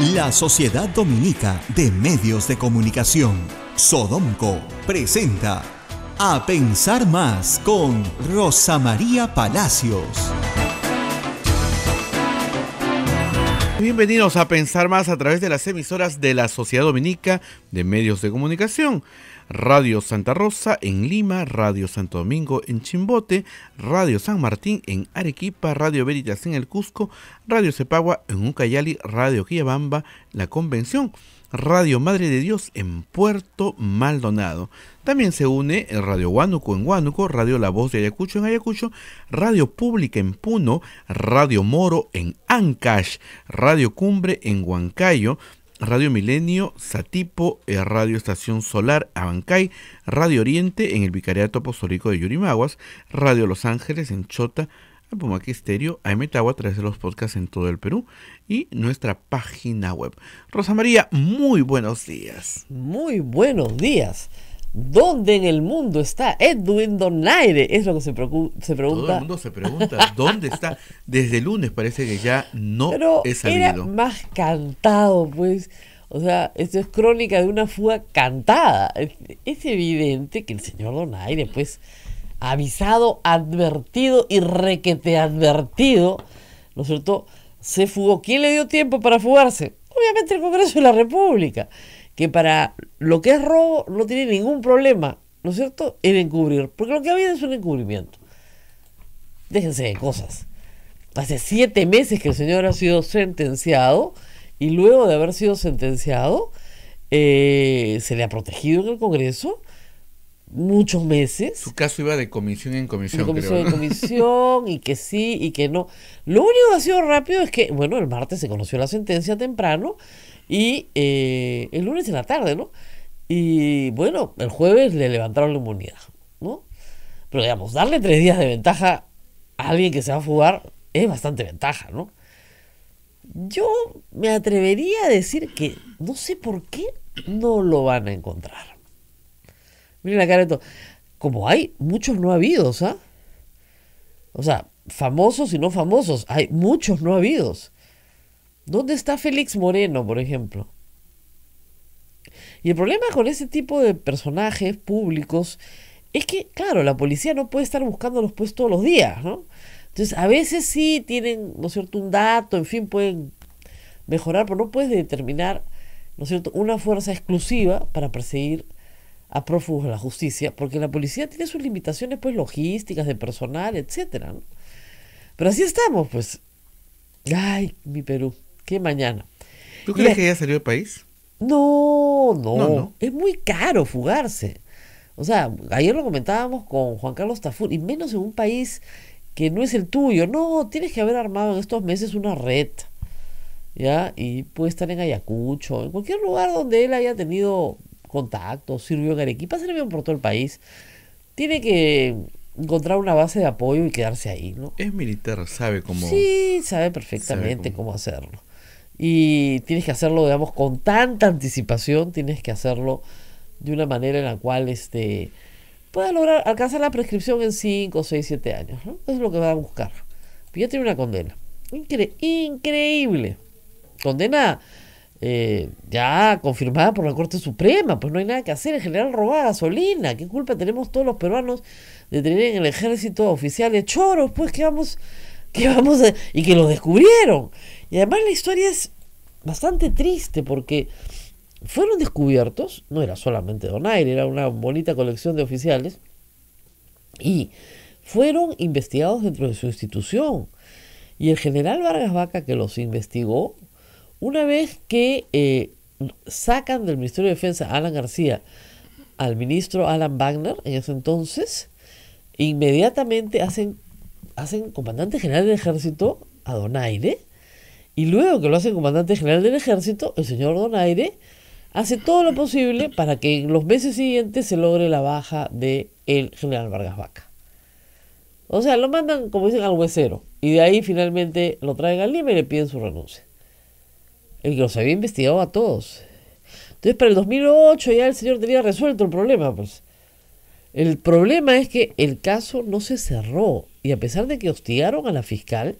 La Sociedad Dominica de Medios de Comunicación, Sodomco, presenta A Pensar Más con Rosa María Palacios. Bienvenidos a Pensar Más a través de las emisoras de la Sociedad Dominica de Medios de Comunicación. Radio Santa Rosa en Lima, Radio Santo Domingo en Chimbote, Radio San Martín en Arequipa, Radio Veritas en el Cusco, Radio Cepagua en Ucayali, Radio Quillabamba, La Convención, Radio Madre de Dios en Puerto Maldonado. También se une Radio Huánuco en Huánuco, Radio La Voz de Ayacucho en Ayacucho, Radio Pública en Puno, Radio Moro en Ancash, Radio Cumbre en Huancayo, Radio Milenio, Satipo, eh, Radio Estación Solar, Abancay, Radio Oriente en el Vicariato Apostólico de Yurimaguas, Radio Los Ángeles en Chota, Apumaque Estéreo, Metagua a través de los podcasts en todo el Perú y nuestra página web. Rosa María, muy buenos días. Muy buenos días. ¿Dónde en el mundo está Edwin Donaire? Es lo que se, se pregunta. Todo el mundo se pregunta, ¿dónde está? Desde el lunes parece que ya no Pero es salido. Era más cantado, pues. O sea, esto es crónica de una fuga cantada. Es, evidente que el señor Donaire, pues, avisado, advertido y requete advertido, ¿no es cierto? Se fugó. ¿Quién le dio tiempo para fugarse? Obviamente el Congreso de la República que para lo que es robo no tiene ningún problema, ¿no es cierto?, en encubrir, porque lo que había es un encubrimiento. Déjense de cosas. Hace siete meses que el señor ha sido sentenciado y luego de haber sido sentenciado eh, se le ha protegido en el Congreso muchos meses. Su caso iba de comisión en comisión. De comisión en comisión y que sí y que no. Lo único que ha sido rápido es que, bueno, el martes se conoció la sentencia temprano y eh, el lunes en la tarde, ¿no? Y bueno, el jueves le levantaron la inmunidad, ¿no? Pero digamos, darle tres días de ventaja a alguien que se va a fugar es bastante ventaja, ¿no? Yo me atrevería a decir que no sé por qué no lo van a encontrar. Miren la cara. Como hay muchos no habidos, ¿ah? O sea, famosos y no famosos, hay muchos no habidos. ¿Dónde está Félix Moreno, por ejemplo? Y el problema con ese tipo de personajes públicos es que, claro, la policía no puede estar buscando los puestos todos los días, ¿no? Entonces, a veces sí tienen, ¿no es cierto?, un dato, en fin, pueden mejorar, pero no puedes determinar, ¿no es cierto?, una fuerza exclusiva para perseguir a prófugos de la justicia, porque la policía tiene sus limitaciones, pues, logísticas, de personal, etcétera. Pero así estamos, pues. Ay, mi Perú mañana. ¿Tú crees que ya salió del país? No, no, Es muy caro fugarse. O sea, ayer lo comentábamos con Juan Carlos Tafur, y menos en un país que no es el tuyo. No, tienes que haber armado en estos meses una red. ¿Ya? Y puede estar en Ayacucho, en cualquier lugar donde él haya tenido contacto, sirvió en Arequipa, sirvió por todo el país. Tiene que encontrar una base de apoyo y quedarse ahí, ¿no? Es militar, sabe cómo. Sí, sabe perfectamente cómo hacerlo y tienes que hacerlo, digamos, con tanta anticipación, tienes que hacerlo de una manera en la cual este, pueda lograr alcanzar la prescripción en 5, 6, 7 años. ¿no? Eso es lo que va a buscar. ya tiene una condena. increíble. Condena eh, ya confirmada por la Corte Suprema. Pues no hay nada que hacer. En general, robar gasolina. ¿Qué culpa tenemos todos los peruanos de tener en el ejército oficiales choros? Pues que vamos, que vamos y que los descubrieron. Y además la historia es bastante triste porque fueron descubiertos, no era solamente Donaire, era una bonita colección de oficiales, y fueron investigados dentro de su institución. Y el general Vargas Vaca que los investigó, una vez que eh, sacan del Ministerio de Defensa a Alan García al ministro Alan Wagner en ese entonces, inmediatamente hacen, hacen comandante general del ejército a Donaire y luego que lo hace el comandante general del ejército, el señor Donaire hace todo lo posible para que en los meses siguientes se logre la baja de el general Vargas Vaca. O sea, lo mandan, como dicen, al huesero. Y de ahí finalmente lo traen al Lima y le piden su renuncia. El que los había investigado a todos. Entonces, para el 2008 ya el señor tenía resuelto el problema, pues. El problema es que el caso no se cerró. Y a pesar de que hostigaron a la fiscal,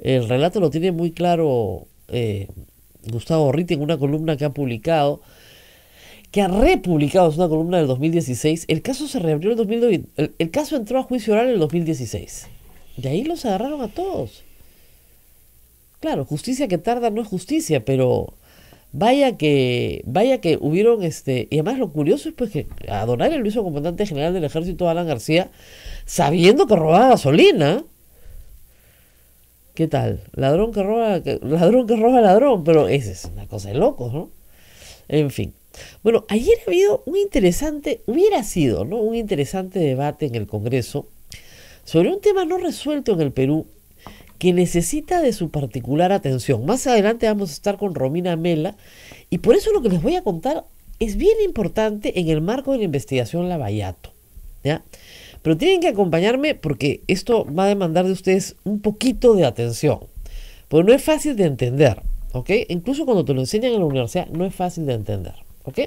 el relato lo tiene muy claro eh, Gustavo Orriti, en una columna que ha publicado, que ha republicado, es una columna del 2016, el caso se reabrió en el 2020, el, caso entró a juicio oral en el 2016. Y ahí los agarraron a todos. Claro, justicia que tarda no es justicia, pero vaya que vaya que hubieron este y además lo curioso es pues que a Donaire lo hizo comandante general del ejército Alan García sabiendo que robaba gasolina ¿Qué tal? Ladrón que roba, ladrón que roba ladrón, pero esa es una cosa de locos, ¿no? En fin. Bueno, ayer ha habido un interesante, hubiera sido, ¿no? Un interesante debate en el Congreso sobre un tema no resuelto en el Perú que necesita de su particular atención. Más adelante vamos a estar con Romina Mela y por eso lo que les voy a contar es bien importante en el marco de la investigación Lavallato. ¿ya? Pero tienen que acompañarme porque esto va a demandar de ustedes un poquito de atención. Porque no es fácil de entender, ¿ok? Incluso cuando te lo enseñan en la universidad, no es fácil de entender, ¿ok?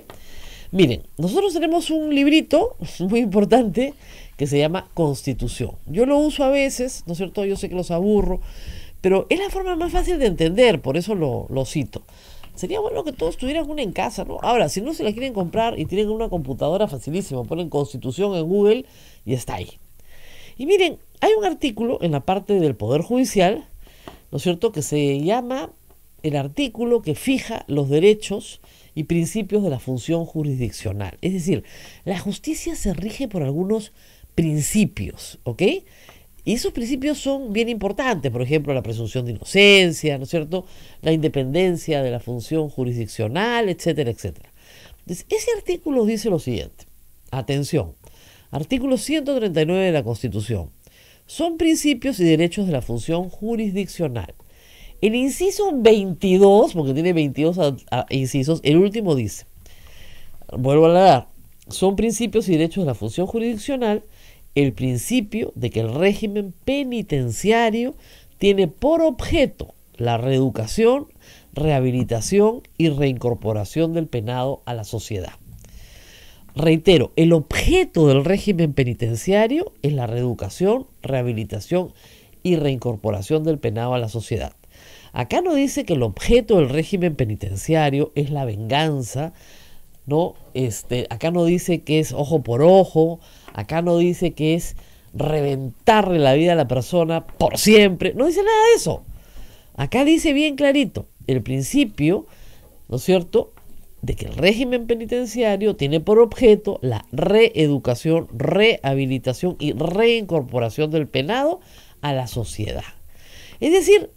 Miren, nosotros tenemos un librito muy importante que se llama Constitución. Yo lo uso a veces, ¿no es cierto? Yo sé que los aburro, pero es la forma más fácil de entender, por eso lo, cito. Sería bueno que todos tuvieran una en casa, ¿no? Ahora, si no se la quieren comprar y tienen una computadora facilísimo, ponen Constitución en Google y está ahí. Y miren, hay un artículo en la parte del Poder Judicial, ¿no es cierto?, que se llama el artículo que fija los derechos y principios de la función jurisdiccional. Es decir, la justicia se rige por algunos principios, ¿ok? Y esos principios son bien importantes, por ejemplo, la presunción de inocencia, ¿no es cierto? La independencia de la función jurisdiccional, etcétera, etcétera. Entonces, ese artículo dice lo siguiente. Atención. Artículo 139 de la Constitución. Son principios y derechos de la función jurisdiccional. El inciso 22, porque tiene 22 incisos, el último dice, vuelvo a leer, son principios y derechos de la función jurisdiccional el principio de que el régimen penitenciario tiene por objeto la reeducación, rehabilitación y reincorporación del penado a la sociedad. Reitero, el objeto del régimen penitenciario es la reeducación, rehabilitación y reincorporación del penado a la sociedad. Acá no dice que el objeto del régimen penitenciario es la venganza, ¿no? Este, acá no dice que es ojo por ojo, Acá no dice que es reventarle la vida a la persona por siempre. No dice nada de eso. Acá dice bien clarito el principio, ¿no es cierto?, de que el régimen penitenciario tiene por objeto la reeducación, rehabilitación y reincorporación del penado a la sociedad. Es decir,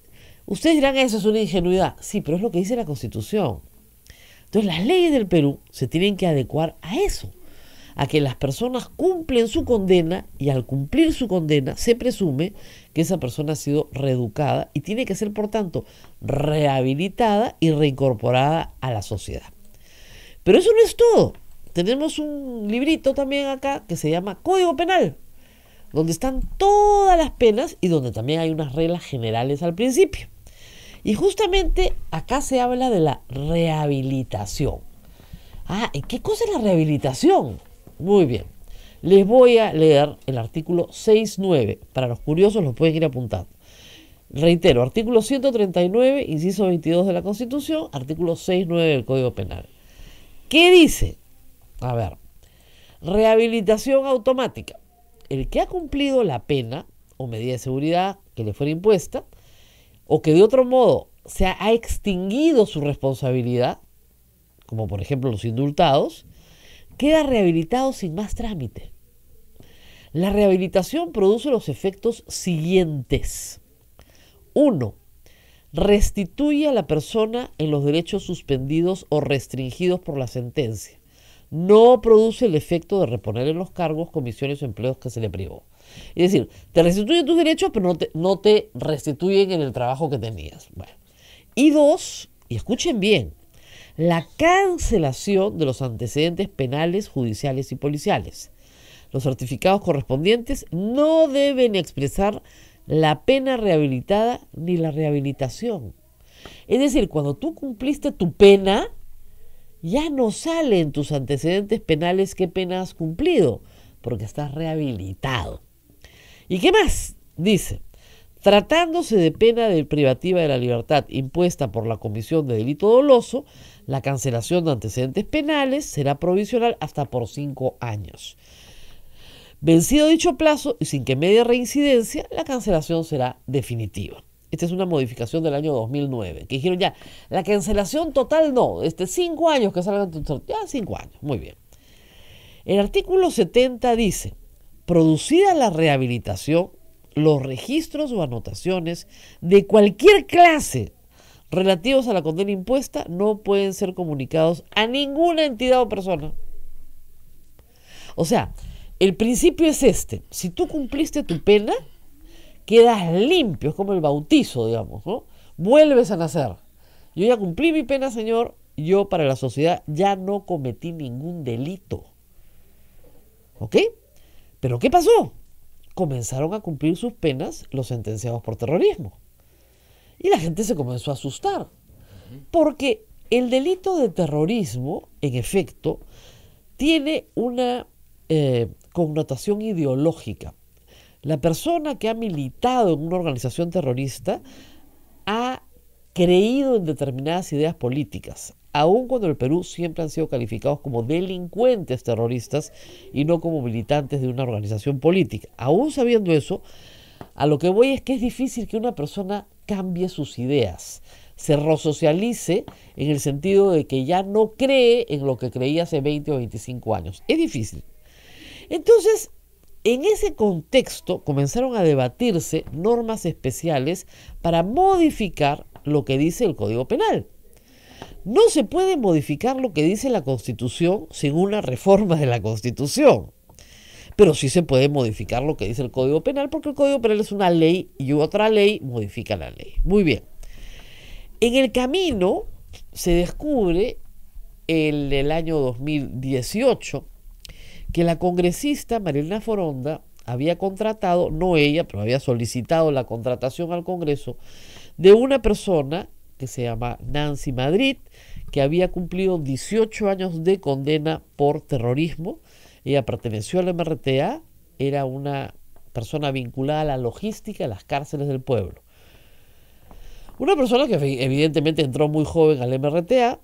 ustedes dirán, eso es una ingenuidad. Sí, pero es lo que dice la Constitución. Entonces las leyes del Perú se tienen que adecuar a eso a que las personas cumplen su condena y al cumplir su condena se presume que esa persona ha sido reeducada y tiene que ser, por tanto, rehabilitada y reincorporada a la sociedad. Pero eso no es todo. Tenemos un librito también acá que se llama Código Penal, donde están todas las penas y donde también hay unas reglas generales al principio. Y justamente acá se habla de la rehabilitación. Ah, ¿qué cosa es la rehabilitación? Muy bien. Les voy a leer el artículo 6.9. Para los curiosos lo pueden ir apuntando. Reitero, artículo 139, inciso 22 de la Constitución, artículo 6.9 del Código Penal. ¿Qué dice? A ver, rehabilitación automática. El que ha cumplido la pena o medida de seguridad que le fuera impuesta, o que de otro modo se ha extinguido su responsabilidad, como por ejemplo los indultados, queda rehabilitado sin más trámite. La rehabilitación produce los efectos siguientes. 1. Restituye a la persona en los derechos suspendidos o restringidos por la sentencia. No produce el efecto de reponer en los cargos, comisiones o empleos que se le privó. Es decir, te restituyen tus derechos, pero no te, no te restituyen en el trabajo que tenías. Bueno. Y dos, y escuchen bien, la cancelación de los antecedentes penales, judiciales y policiales. Los certificados correspondientes no deben expresar la pena rehabilitada ni la rehabilitación. Es decir, cuando tú cumpliste tu pena, ya no salen tus antecedentes penales qué pena has cumplido, porque estás rehabilitado. ¿Y qué más? Dice, Tratándose de pena de privativa de la libertad impuesta por la comisión de delito doloso, la cancelación de antecedentes penales será provisional hasta por cinco años. Vencido dicho plazo y sin que medie reincidencia, la cancelación será definitiva. Esta es una modificación del año 2009, que dijeron ya, la cancelación total no, este cinco años que salgan, ya cinco años, muy bien. El artículo 70 dice, producida la rehabilitación, los registros o anotaciones de cualquier clase relativos a la condena impuesta no pueden ser comunicados a ninguna entidad o persona. O sea, el principio es este. Si tú cumpliste tu pena, quedas limpio, es como el bautizo, digamos, ¿no? Vuelves a nacer. Yo ya cumplí mi pena, Señor, yo para la sociedad ya no cometí ningún delito. ¿Ok? Pero ¿qué pasó? Comenzaron a cumplir sus penas los sentenciados por terrorismo. Y la gente se comenzó a asustar. Porque el delito de terrorismo, en efecto, tiene una eh, connotación ideológica. La persona que ha militado en una organización terrorista ha creído en determinadas ideas políticas, aun cuando el Perú siempre han sido calificados como delincuentes terroristas y no como militantes de una organización política. Aún sabiendo eso, a lo que voy es que es difícil que una persona cambie sus ideas, se resocialice en el sentido de que ya no cree en lo que creía hace 20 o 25 años. Es difícil. Entonces, en ese contexto comenzaron a debatirse normas especiales para modificar lo que dice el Código Penal. No se puede modificar lo que dice la Constitución sin una reforma de la Constitución. Pero sí se puede modificar lo que dice el Código Penal porque el Código Penal es una ley y otra ley modifica la ley. Muy bien. En el camino se descubre en el año 2018 que la congresista Marilena Foronda había contratado, no ella, pero había solicitado la contratación al Congreso de una persona que se llama Nancy Madrid, que había cumplido 18 años de condena por terrorismo. Ella perteneció al MRTA, era una persona vinculada a la logística de las cárceles del pueblo. Una persona que evidentemente entró muy joven al MRTA,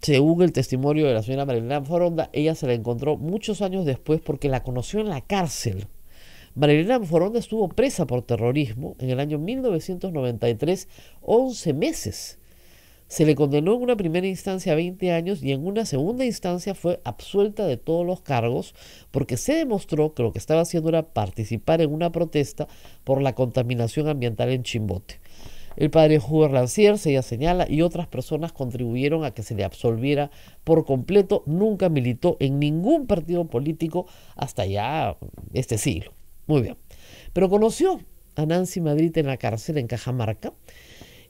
según el testimonio de la señora Marilena Foronda, ella se la encontró muchos años después porque la conoció en la cárcel. Marilena Foronda estuvo presa por terrorismo en el año 1993, 11 meses. Se le condenó en una primera instancia a 20 años y en una segunda instancia fue absuelta de todos los cargos porque se demostró que lo que estaba haciendo era participar en una protesta por la contaminación ambiental en Chimbote. El padre Hubert Lancier, se ya señala, y otras personas contribuyeron a que se le absolviera por completo. Nunca militó en ningún partido político hasta ya este siglo. Muy bien. Pero conoció a Nancy Madrid en la cárcel en Cajamarca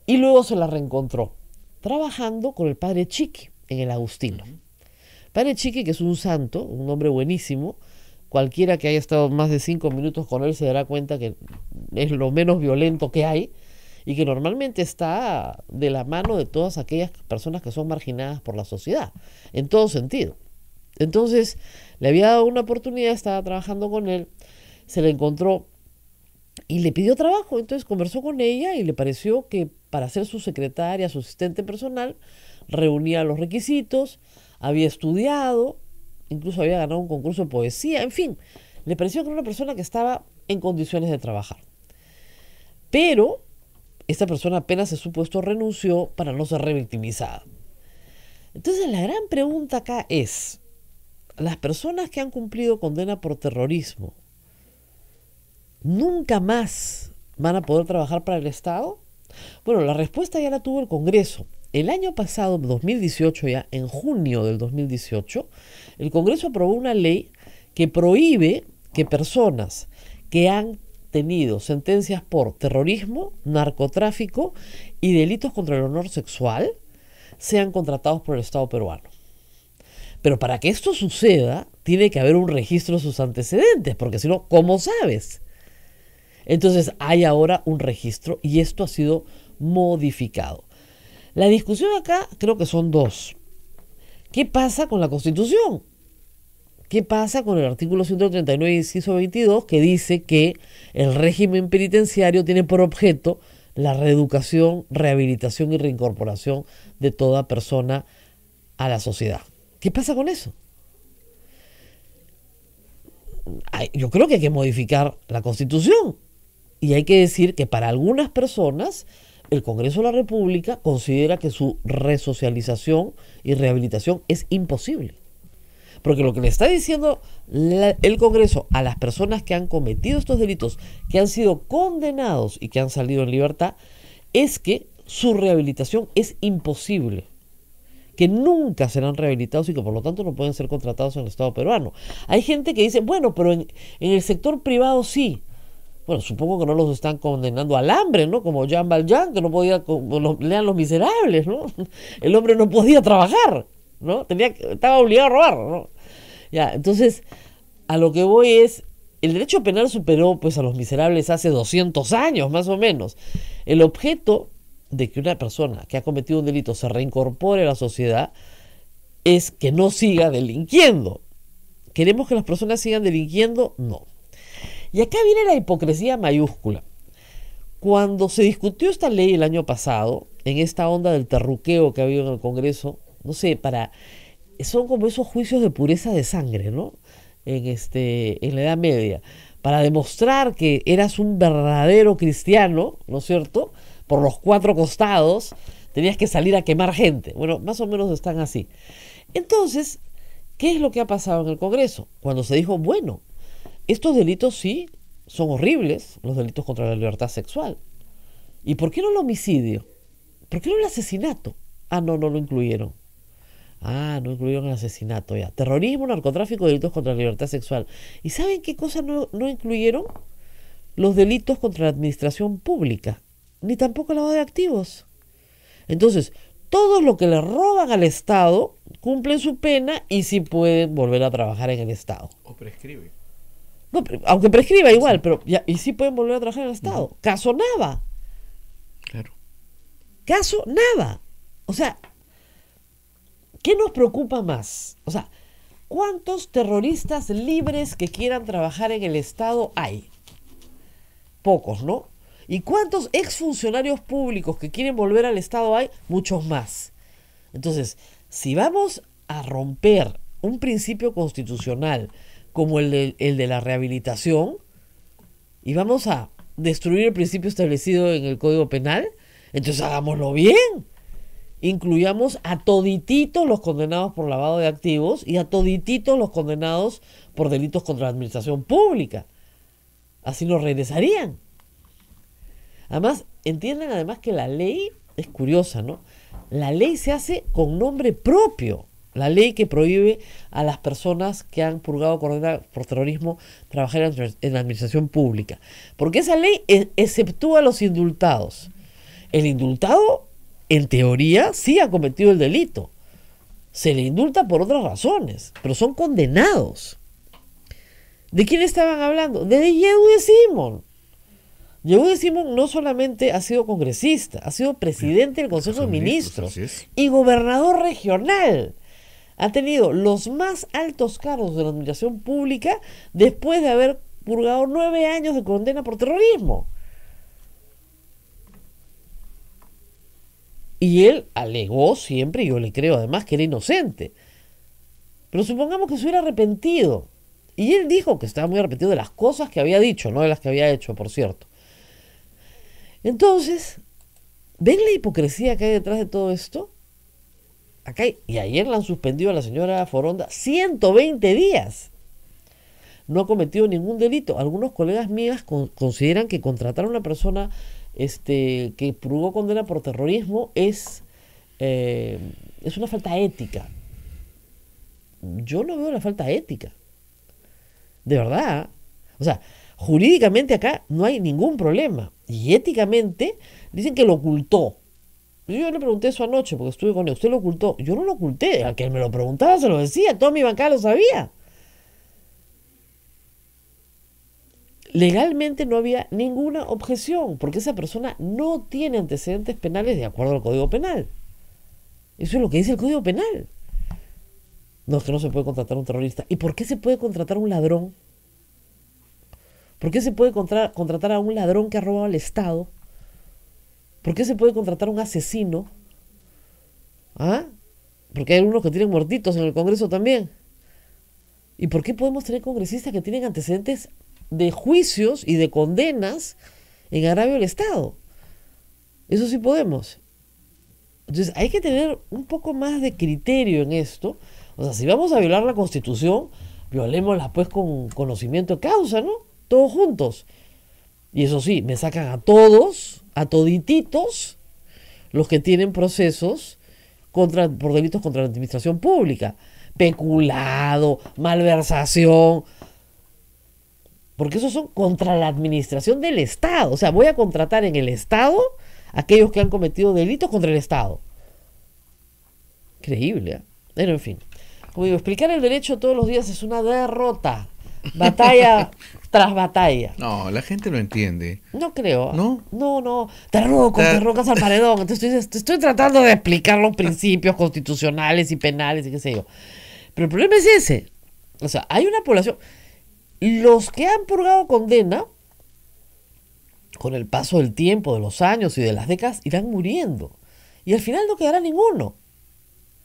y luego se la reencontró trabajando con el padre Chiqui en el Agustino. Padre Chiqui, que es un santo, un hombre buenísimo, cualquiera que haya estado más de cinco minutos con él se dará cuenta que es lo menos violento que hay y que normalmente está de la mano de todas aquellas personas que son marginadas por la sociedad, en todo sentido. Entonces, le había dado una oportunidad, estaba trabajando con él, se le encontró y le pidió trabajo, entonces conversó con ella y le pareció que para ser su secretaria, su asistente personal, reunía los requisitos, había estudiado, incluso había ganado un concurso de poesía, en fin, le pareció que era una persona que estaba en condiciones de trabajar. Pero esta persona apenas se supuesto renunció para no ser revictimizada. Entonces la gran pregunta acá es, las personas que han cumplido condena por terrorismo, ¿nunca más van a poder trabajar para el Estado? Bueno, la respuesta ya la tuvo el Congreso. El año pasado, 2018 ya, en junio del 2018, el Congreso aprobó una ley que prohíbe que personas que han tenido sentencias por terrorismo, narcotráfico y delitos contra el honor sexual sean contratados por el Estado peruano. Pero para que esto suceda, tiene que haber un registro de sus antecedentes, porque si no, ¿cómo sabes? Entonces hay ahora un registro y esto ha sido modificado. La discusión acá creo que son dos. ¿Qué pasa con la Constitución? ¿Qué pasa con el artículo 139, inciso 22, que dice que el régimen penitenciario tiene por objeto la reeducación, rehabilitación y reincorporación de toda persona a la sociedad? ¿Qué pasa con eso? Yo creo que hay que modificar la constitución y hay que decir que para algunas personas el Congreso de la República considera que su resocialización y rehabilitación es imposible. Porque lo que le está diciendo el Congreso a las personas que han cometido estos delitos, que han sido condenados y que han salido en libertad, es que su rehabilitación es imposible. Que nunca serán rehabilitados y que por lo tanto no pueden ser contratados en el Estado peruano. Hay gente que dice, bueno, pero en, en el sector privado sí. Bueno, supongo que no los están condenando al hambre, ¿no? Como Jean Valjean, que no podía, como lean los miserables, ¿no? El hombre no podía trabajar. ¿no? Tenía, estaba obligado a robar, ¿no? Ya, entonces, a lo que voy es, el derecho penal superó pues a los miserables hace 200 años, más o menos. El objeto de que una persona que ha cometido un delito se reincorpore a la sociedad es que no siga delinquiendo. ¿Queremos que las personas sigan delinquiendo? No. Y acá viene la hipocresía mayúscula. Cuando se discutió esta ley el año pasado, en esta onda del terruqueo que ha habido en el Congreso, no sé, para son como esos juicios de pureza de sangre, ¿no? En este en la Edad Media, para demostrar que eras un verdadero cristiano, ¿no es cierto? Por los cuatro costados tenías que salir a quemar gente. Bueno, más o menos están así. Entonces, ¿qué es lo que ha pasado en el Congreso? Cuando se dijo, bueno, estos delitos sí son horribles, los delitos contra la libertad sexual. ¿Y por qué no el homicidio? ¿Por qué no el asesinato? Ah, no, no lo incluyeron. Ah, no incluyeron el asesinato ya. Terrorismo, narcotráfico, delitos contra la libertad sexual. ¿Y saben qué cosas no, no incluyeron? Los delitos contra la administración pública, ni tampoco el lavado de activos. Entonces, todos los que le roban al Estado cumplen su pena y sí pueden volver a trabajar en el Estado. O prescribe. No, aunque prescriba igual, pero ya, y sí pueden volver a trabajar en el Estado. Caso nada. Claro. Caso nada. O sea, ¿Qué nos preocupa más? O sea, ¿cuántos terroristas libres que quieran trabajar en el Estado hay? Pocos, ¿no? ¿Y cuántos exfuncionarios públicos que quieren volver al Estado hay? Muchos más. Entonces, si vamos a romper un principio constitucional como el de, la rehabilitación y vamos a destruir el principio establecido en el Código Penal, entonces hagámoslo bien incluyamos a todititos los condenados por lavado de activos y a todititos los condenados por delitos contra la administración pública. Así nos regresarían. Además, entienden además que la ley es curiosa, ¿no? La ley se hace con nombre propio. La ley que prohíbe a las personas que han purgado condena por terrorismo trabajar en la administración pública. Porque esa ley e-, exceptúa a los indultados. El indultado en teoría sí ha cometido el delito. Se le indulta por otras razones, pero son condenados. ¿De quién estaban hablando? De Yehude Simon. Yehude Simon no solamente ha sido congresista, ha sido presidente del Consejo de Ministros y gobernador regional. Ha tenido los más altos cargos de la administración pública después de haber purgado nueve años de condena por terrorismo. Y él alegó siempre, y yo le creo además, que era inocente. Pero supongamos que se hubiera arrepentido. Y él dijo que estaba muy arrepentido de las cosas que había dicho, no de las que había hecho, por cierto. Entonces, ¿ven la hipocresía que hay detrás de todo esto? Acá y ayer la han suspendido a la señora Foronda 120 días. No ha cometido ningún delito. Algunos colegas mías consideran que contratar a una persona este, que purgó condena por terrorismo es, eh, es una falta ética. Yo no veo la falta ética. De verdad. O sea, jurídicamente acá no hay ningún problema. Y éticamente dicen que lo ocultó. Yo le pregunté eso anoche porque estuve con él. Usted lo ocultó. Yo no lo oculté. A quien me lo preguntaba se lo decía. Toda mi bancada lo sabía. legalmente no había ninguna objeción, porque esa persona no tiene antecedentes penales de acuerdo al Código Penal. Eso es lo que dice el Código Penal. No, es que no se puede contratar a un terrorista. ¿Y por qué se puede contratar a un ladrón? ¿Por qué se puede contratar a un ladrón que ha robado al Estado? ¿Por qué se puede contratar un asesino? ¿Ah? Porque hay algunos que tienen muertitos en el Congreso también. ¿Y por qué podemos tener congresistas que tienen antecedentes de juicios y de condenas en agravio del Estado? Eso sí podemos. Entonces hay que tener un poco más de criterio en esto. O sea, si vamos a violar la Constitución, violémosla pues con conocimiento de causa, ¿no? Todos juntos. Y eso sí, me sacan a todos, a todititos, los que tienen procesos contra, por delitos contra la administración pública. Peculado, malversación. Porque esos son contra la administración del Estado. O sea, voy a contratar en el Estado aquellos que han cometido delitos contra el Estado. Increíble. ¿eh? Pero en fin, como digo, explicar el derecho todos los días es una derrota. Batalla tras batalla. No, la gente lo entiende. No creo. ¿No? No, no. Te roco, te rocas al paredón. Te estoy, te estoy tratando de explicar los principios constitucionales y penales y qué sé yo. Pero el problema es ese. O sea, hay una población. Los que han purgado condena con el paso del tiempo, de los años y de las décadas, irán muriendo. Y al final no quedará ninguno.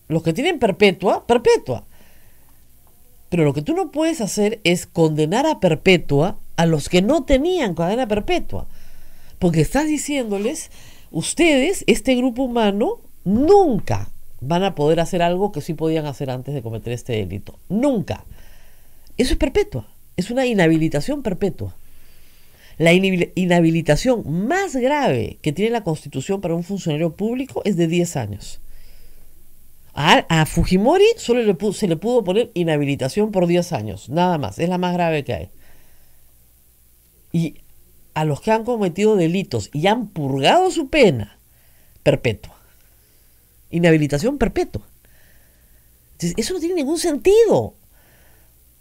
Los que tienen perpetua, perpetua. Pero lo que tú no puedes hacer es condenar a perpetua a los que no tenían cadena perpetua. Porque estás diciéndoles, ustedes, este grupo humano, nunca van a poder hacer algo que sí podían hacer antes de cometer este delito. Nunca. Eso es perpetua. Es una inhabilitación perpetua. La inhabilitación más grave que tiene la Constitución para un funcionario público es de 10 años. A, Fujimori solo se le pudo poner inhabilitación por 10 años, nada más, es la más grave que hay. Y a los que han cometido delitos y han purgado su pena, perpetua. Inhabilitación perpetua. eso no tiene ningún sentido.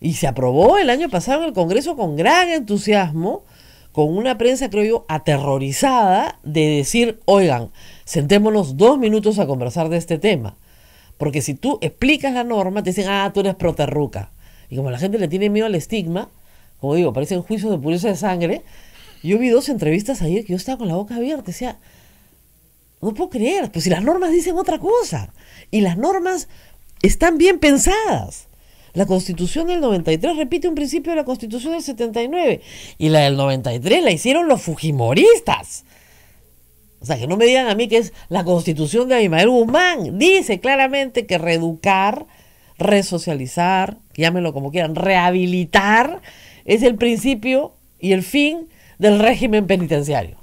Y se aprobó el año pasado en el Congreso con gran entusiasmo con una prensa, creo yo, aterrorizada de decir, oigan, sentémonos dos minutos a conversar de este tema. Porque si tú explicas la norma, te dicen, ah, tú eres proterruca. Y como la gente le tiene miedo al estigma, como digo, parecen juicios de pureza de sangre. Yo vi dos entrevistas ayer que yo estaba con la boca abierta. Decía, no puedo creer, pues si las normas dicen otra cosa. Y las normas están bien pensadas. La constitución del 93 repite un principio de la constitución del 79 y la del 93 la hicieron los fujimoristas. O sea, que no me digan a mí que es la constitución de Abimael Guzmán. Dice claramente que reeducar, resocializar, llámenlo como quieran, rehabilitar, es el principio y el fin del régimen penitenciario.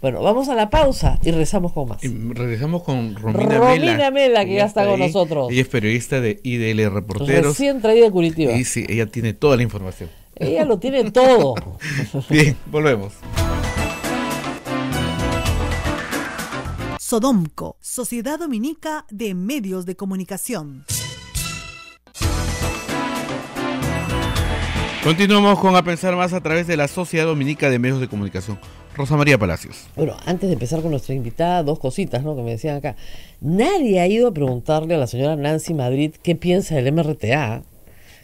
Bueno, vamos a la pausa y rezamos con más. regresamos con Romina, Romina Mela. que ya está, con nosotros. Ella es periodista de IDL Reporteros. Recién traída de Curitiba. Y sí, ella tiene toda la información. Ella lo tiene todo. Bien, volvemos. Sodomco, Sociedad Dominica de Medios de Comunicación. Continuamos con A Pensar Más a través de la Sociedad Dominica de Medios de Comunicación. Rosa María Palacios. Bueno, antes de empezar con nuestra invitada, dos cositas ¿no? que me decían acá. Nadie ha ido a preguntarle a la señora Nancy Madrid qué piensa del MRTA,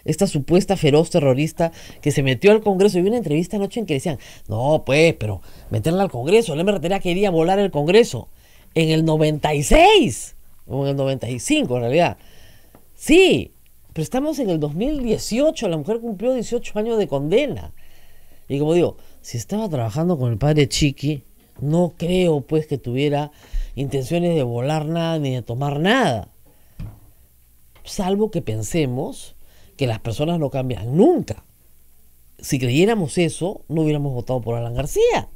esta supuesta feroz terrorista que se metió al Congreso. Y vi una entrevista anoche en que decían, no, pues, pero meterla al Congreso, el MRTA quería volar el Congreso en el 96, o en el 95 en realidad. Sí, pero estamos en el 2018, la mujer cumplió 18 años de condena. Y como digo, si estaba trabajando con el padre Chiqui, no creo pues que tuviera intenciones de volar nada ni de tomar nada. Salvo que pensemos que las personas no cambian nunca. Si creyéramos eso, no hubiéramos votado por Alan García.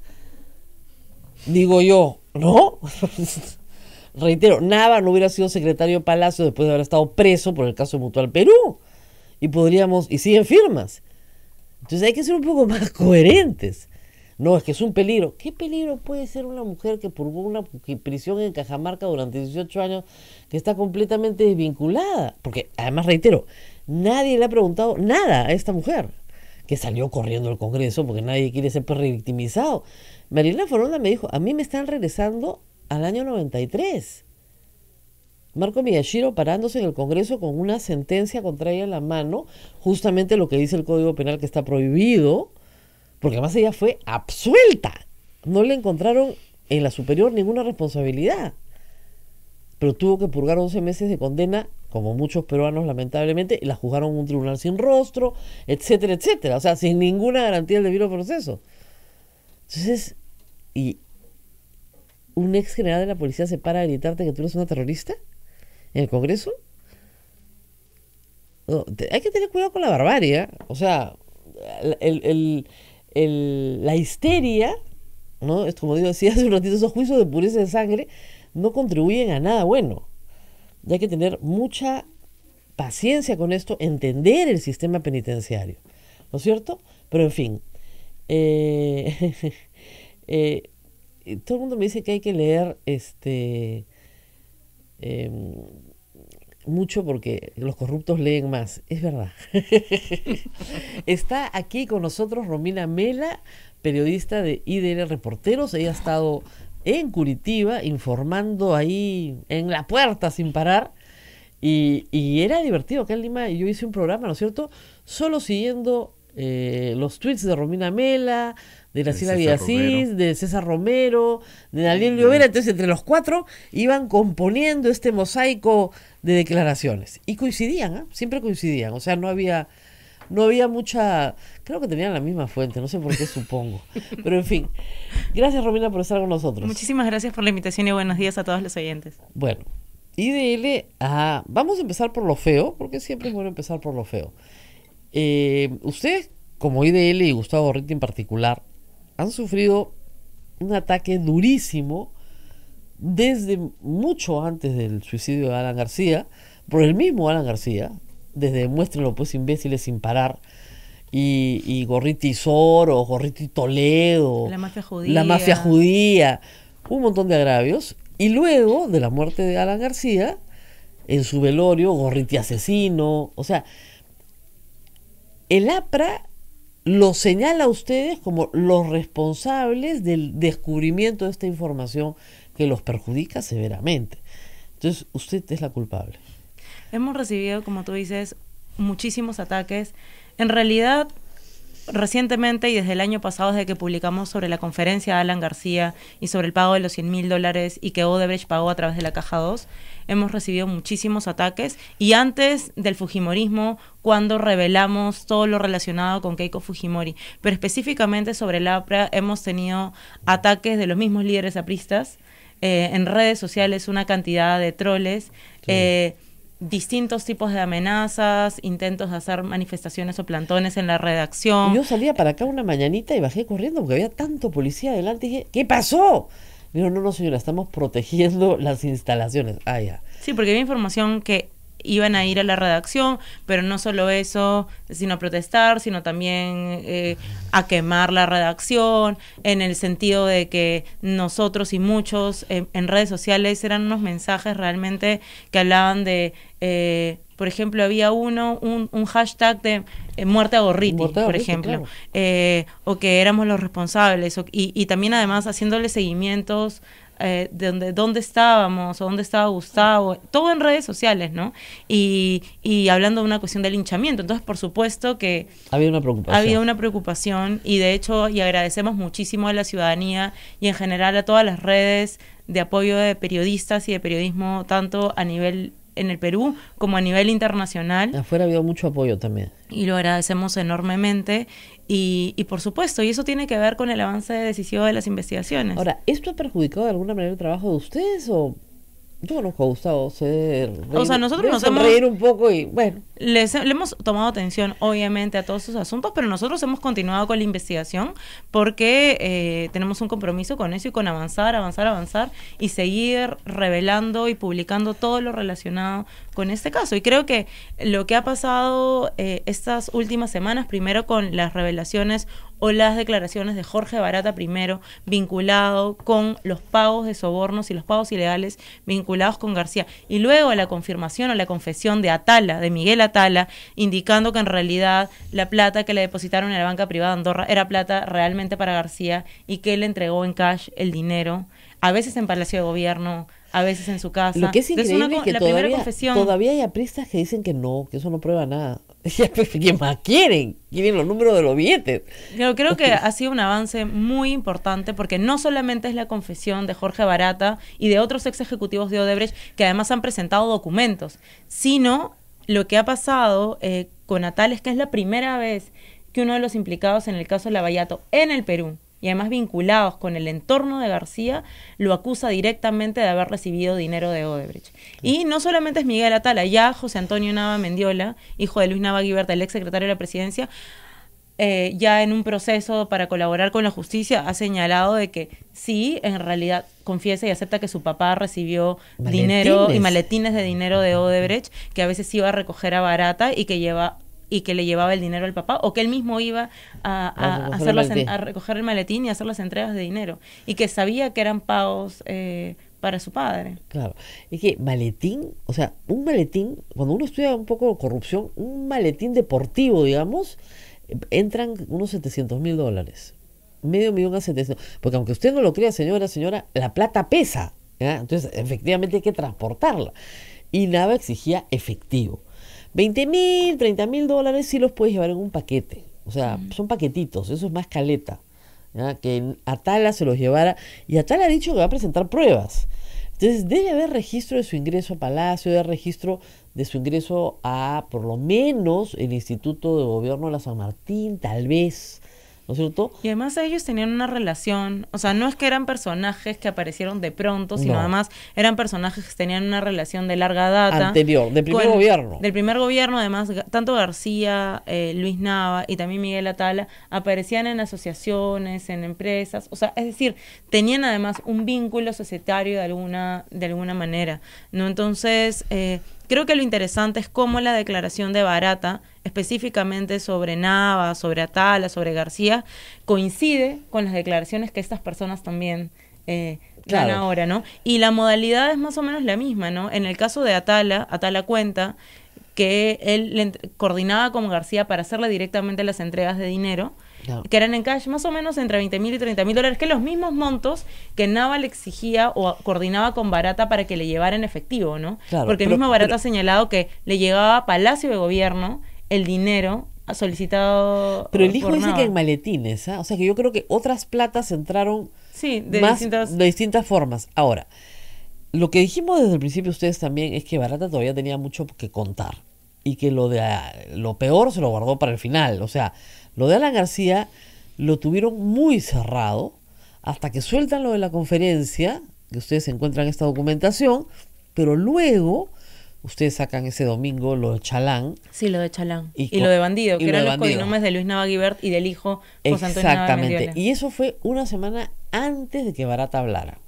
Digo yo, ¿no? Reitero, Nava no hubiera sido secretario de Palacio después de haber estado preso por el caso Mutual Perú. Y podríamos, y siguen firmas. Entonces hay que ser un poco más coherentes. No, es que es un peligro. ¿Qué peligro puede ser una mujer que purgó una prisión en Cajamarca durante 18 años que está completamente desvinculada? Porque, además, reitero, nadie le ha preguntado nada a esta mujer que salió corriendo al Congreso porque nadie quiere ser revictimizado. Marilena Foronda me dijo, a mí me están regresando al año 93. Marco Miyashiro parándose en el Congreso con una sentencia contra ella en la mano, justamente lo que dice el Código Penal que está prohibido, porque además ella fue absuelta. No le encontraron en la superior ninguna responsabilidad. Pero tuvo que purgar 11 meses de condena, como muchos peruanos lamentablemente, y la juzgaron en un tribunal sin rostro, etcétera, etcétera. O sea, sin ninguna garantía del debido proceso. Entonces, y un ex general de la policía se para a gritarte que tú eres una terrorista en el Congreso. hay que tener cuidado con la barbarie. ¿eh? O sea, la histeria, ¿no? Es como digo, decía hace un ratito, esos juicios de pureza de sangre no contribuyen a nada bueno. Y hay que tener mucha paciencia con esto, entender el sistema penitenciario, ¿no es cierto? Pero en fin, eh, eh, todo el mundo me dice que hay que leer este em, mucho porque los corruptos leen más. Es verdad. Está aquí con nosotros Romina Mela, periodista de IDL Reporteros. Ella ha estado en Curitiba informando ahí en la puerta sin parar. Y, era divertido acá en Lima. Yo hice un programa, ¿no es cierto? Solo siguiendo eh, los tweets de Romina Mela, de Graciela Villasís, de César Romero, de Daniel Llovera. Entonces, entre los cuatro iban componiendo este mosaico de declaraciones. Y coincidían, ¿eh? siempre coincidían. O sea, no había, no había mucha. Creo que tenían la misma fuente, no sé por qué supongo. Pero en fin. Gracias, Romina, por estar con nosotros. Muchísimas gracias por la invitación y buenos días a todos los oyentes. Bueno, IDL, ah, vamos a empezar por lo feo, porque siempre es bueno empezar por lo feo. Eh, ustedes, como IDL y Gustavo Gorriti en particular, han sufrido un ataque durísimo desde mucho antes del suicidio de Alan García, por el mismo Alan García, desde Muéstrenlo pues imbéciles sin parar, y, y Gorriti Soro, Gorriti Toledo, la mafia judía. la mafia judía, un montón de agravios, y luego de la muerte de Alan García, en su velorio, Gorriti asesino, o sea, el APRA lo señala a ustedes como los responsables del descubrimiento de esta información que los perjudica severamente. Entonces, usted es la culpable. Hemos recibido, como tú dices, muchísimos ataques. En realidad, recientemente y desde el año pasado, desde que publicamos sobre la conferencia de Alan García y sobre el pago de los 100 mil dólares y que Odebrecht pagó a través de la Caja 2, hemos recibido muchísimos ataques. Y antes del Fujimorismo, cuando revelamos todo lo relacionado con Keiko Fujimori, pero específicamente sobre el APRA, hemos tenido ataques de los mismos líderes apristas. Eh, en redes sociales una cantidad de troles. Eh, distintos tipos de amenazas, intentos de hacer manifestaciones o plantones en la redacción. Yo salía para acá una mañanita y bajé corriendo porque había tanto policía delante y dije, ¿qué pasó? Digo, no, no, señora, estamos protegiendo las instalaciones. Ah, ya. Sí, porque había información que iban a ir a la redacción, pero no solo eso, sino a protestar, sino también eh, a quemar la redacción, en el sentido de que nosotros y muchos eh, en redes sociales eran unos mensajes realmente que hablaban de, eh, por ejemplo, había uno, un, hashtag de muerte a Gorriti, por ejemplo, o que éramos los responsables, y, y también además haciéndole seguimientos eh, de dónde, dónde estábamos o dónde estaba Gustavo, todo en redes sociales, ¿no? Y, y hablando de una cuestión de linchamiento. Entonces, por supuesto que... Había una preocupación. Había una preocupación y de hecho, y agradecemos muchísimo a la ciudadanía y en general a todas las redes de apoyo de periodistas y de periodismo, tanto a nivel en el Perú como a nivel internacional. Afuera ha habido mucho apoyo también. Y lo agradecemos enormemente. Y, y, por supuesto, y eso tiene que ver con el avance decisivo de las investigaciones. Ahora, ¿esto ha perjudicado de alguna manera el trabajo de ustedes o yo conozco a Gustavo, sé O sea, nosotros nos hemos... reír un poco y bueno. Les, le hemos tomado atención, obviamente, a todos esos asuntos, pero nosotros hemos continuado con la investigación porque eh, tenemos un compromiso con eso y con avanzar, avanzar, avanzar y seguir revelando y publicando todo lo relacionado con este caso. Y creo que lo que ha pasado eh, estas últimas semanas, primero con las revelaciones o las declaraciones de Jorge Barata primero, vinculado con los pagos de sobornos y los pagos ilegales vinculados con García, y luego la confirmación o la confesión de Atala, de Miguel Atala, indicando que en realidad la plata que le depositaron en la banca privada de Andorra era plata realmente para García y que él entregó en cash el dinero a veces en Palacio de Gobierno, a veces en su casa. Lo que es Entonces, increíble una es que primera todavía, confesión. todavía hay apristas que dicen que no, que eso no prueba nada. ¿Qué más quieren? Quieren los números de los billetes. Yo creo que ha sido un avance muy importante porque no solamente es la confesión de Jorge Barata y de otros ex ejecutivos de Odebrecht que además han presentado documentos, sino lo que ha pasado eh, con Natal es que es la primera vez que uno de los implicados en el caso Lavallato en el Perú y además vinculados con el entorno de García, lo acusa directamente de haber recibido dinero de Odebrecht. Y no solamente es Miguel Atala, ya José Antonio Nava Mendiola, hijo de Luis Nava Guiberta, el ex secretario de la presidencia, eh, ya en un proceso para colaborar con la justicia, ha señalado de que sí, en realidad confiesa y acepta que su papá recibió dinero y Maletines. de dinero de Odebrecht, que a veces iba a recoger a Barata y que lleva y que le llevaba el dinero al papá, o que él mismo iba a, A a- recoger las a recoger el maletín y hacer las entregas de dinero, y que sabía que eran pagos eh, para su padre. Claro, es que maletín, o sea, un maletín, cuando uno estudia un poco de corrupción, un maletín deportivo, digamos, entran unos 700 mil dólares. Medio millón a 700. Porque aunque usted no lo crea, señora, señora, la plata pesa. ¿ya? Entonces, efectivamente hay que transportarla. Y Nava exigía efectivo. 20 mil, 30 mil dólares sí los puedes llevar en un paquete. O sea, son paquetitos, eso es más caleta. ¿ya? Que Atala se los llevara. Y Atala ha dicho que va a presentar pruebas. Entonces debe haber registro de su ingreso a Palacio, debe haber registro de su ingreso a por lo menos el Instituto de Gobierno de la San Martín, tal vez. ¿No es cierto? Y además ellos tenían una relación, o sea, no es que eran personajes que aparecieron de pronto, sino No. además eran personajes que tenían una relación de larga data. Anterior, del primer con- gobierno. Del primer gobierno, además, tanto García, eh, Luis Nava y también Miguel Atala aparecían en asociaciones, en empresas, o sea, es decir, tenían además un vínculo societario de alguna, de alguna manera, ¿no? Entonces, eh, creo que lo interesante es cómo la declaración de Barata, específicamente sobre Nava, sobre Atala, sobre García, coincide con las declaraciones que estas personas también eh, dan ahora, ¿no? Y la modalidad es más o menos la misma, ¿no? En el caso de Atala, Atala cuenta que él le coordinaba con García para hacerle directamente las entregas de dinero, que eran en cash más o menos entre 20 mil y 30 mil dólares, que los mismos montos que Nava le exigía o coordinaba con Barata para que le llevara en efectivo, ¿no? Claro, Porque el mismo Barata pero- ha señalado que le llegaba a Palacio de Gobierno el dinero solicitado Pero el hijo dice Nava. que en maletines, ¿ah? O sea que yo creo que otras platas entraron Sí, de más distintas... de distintas formas. Ahora, lo que dijimos desde el principio ustedes también es que Barata todavía tenía mucho que contar y que lo de ah, lo peor se lo guardó para el final. O sea, lo de Alan García lo tuvieron muy cerrado hasta que sueltan lo de la conferencia, que ustedes encuentran esta documentación, pero luego ustedes sacan ese domingo lo de Chalán. Sí, lo de Chalán. Y Y, lo de Bandido, que eran de los codinomes de Luis Nava Guibert y del hijo José Antonio Exactamente. Y eso fue una semana antes de que Barata hablara.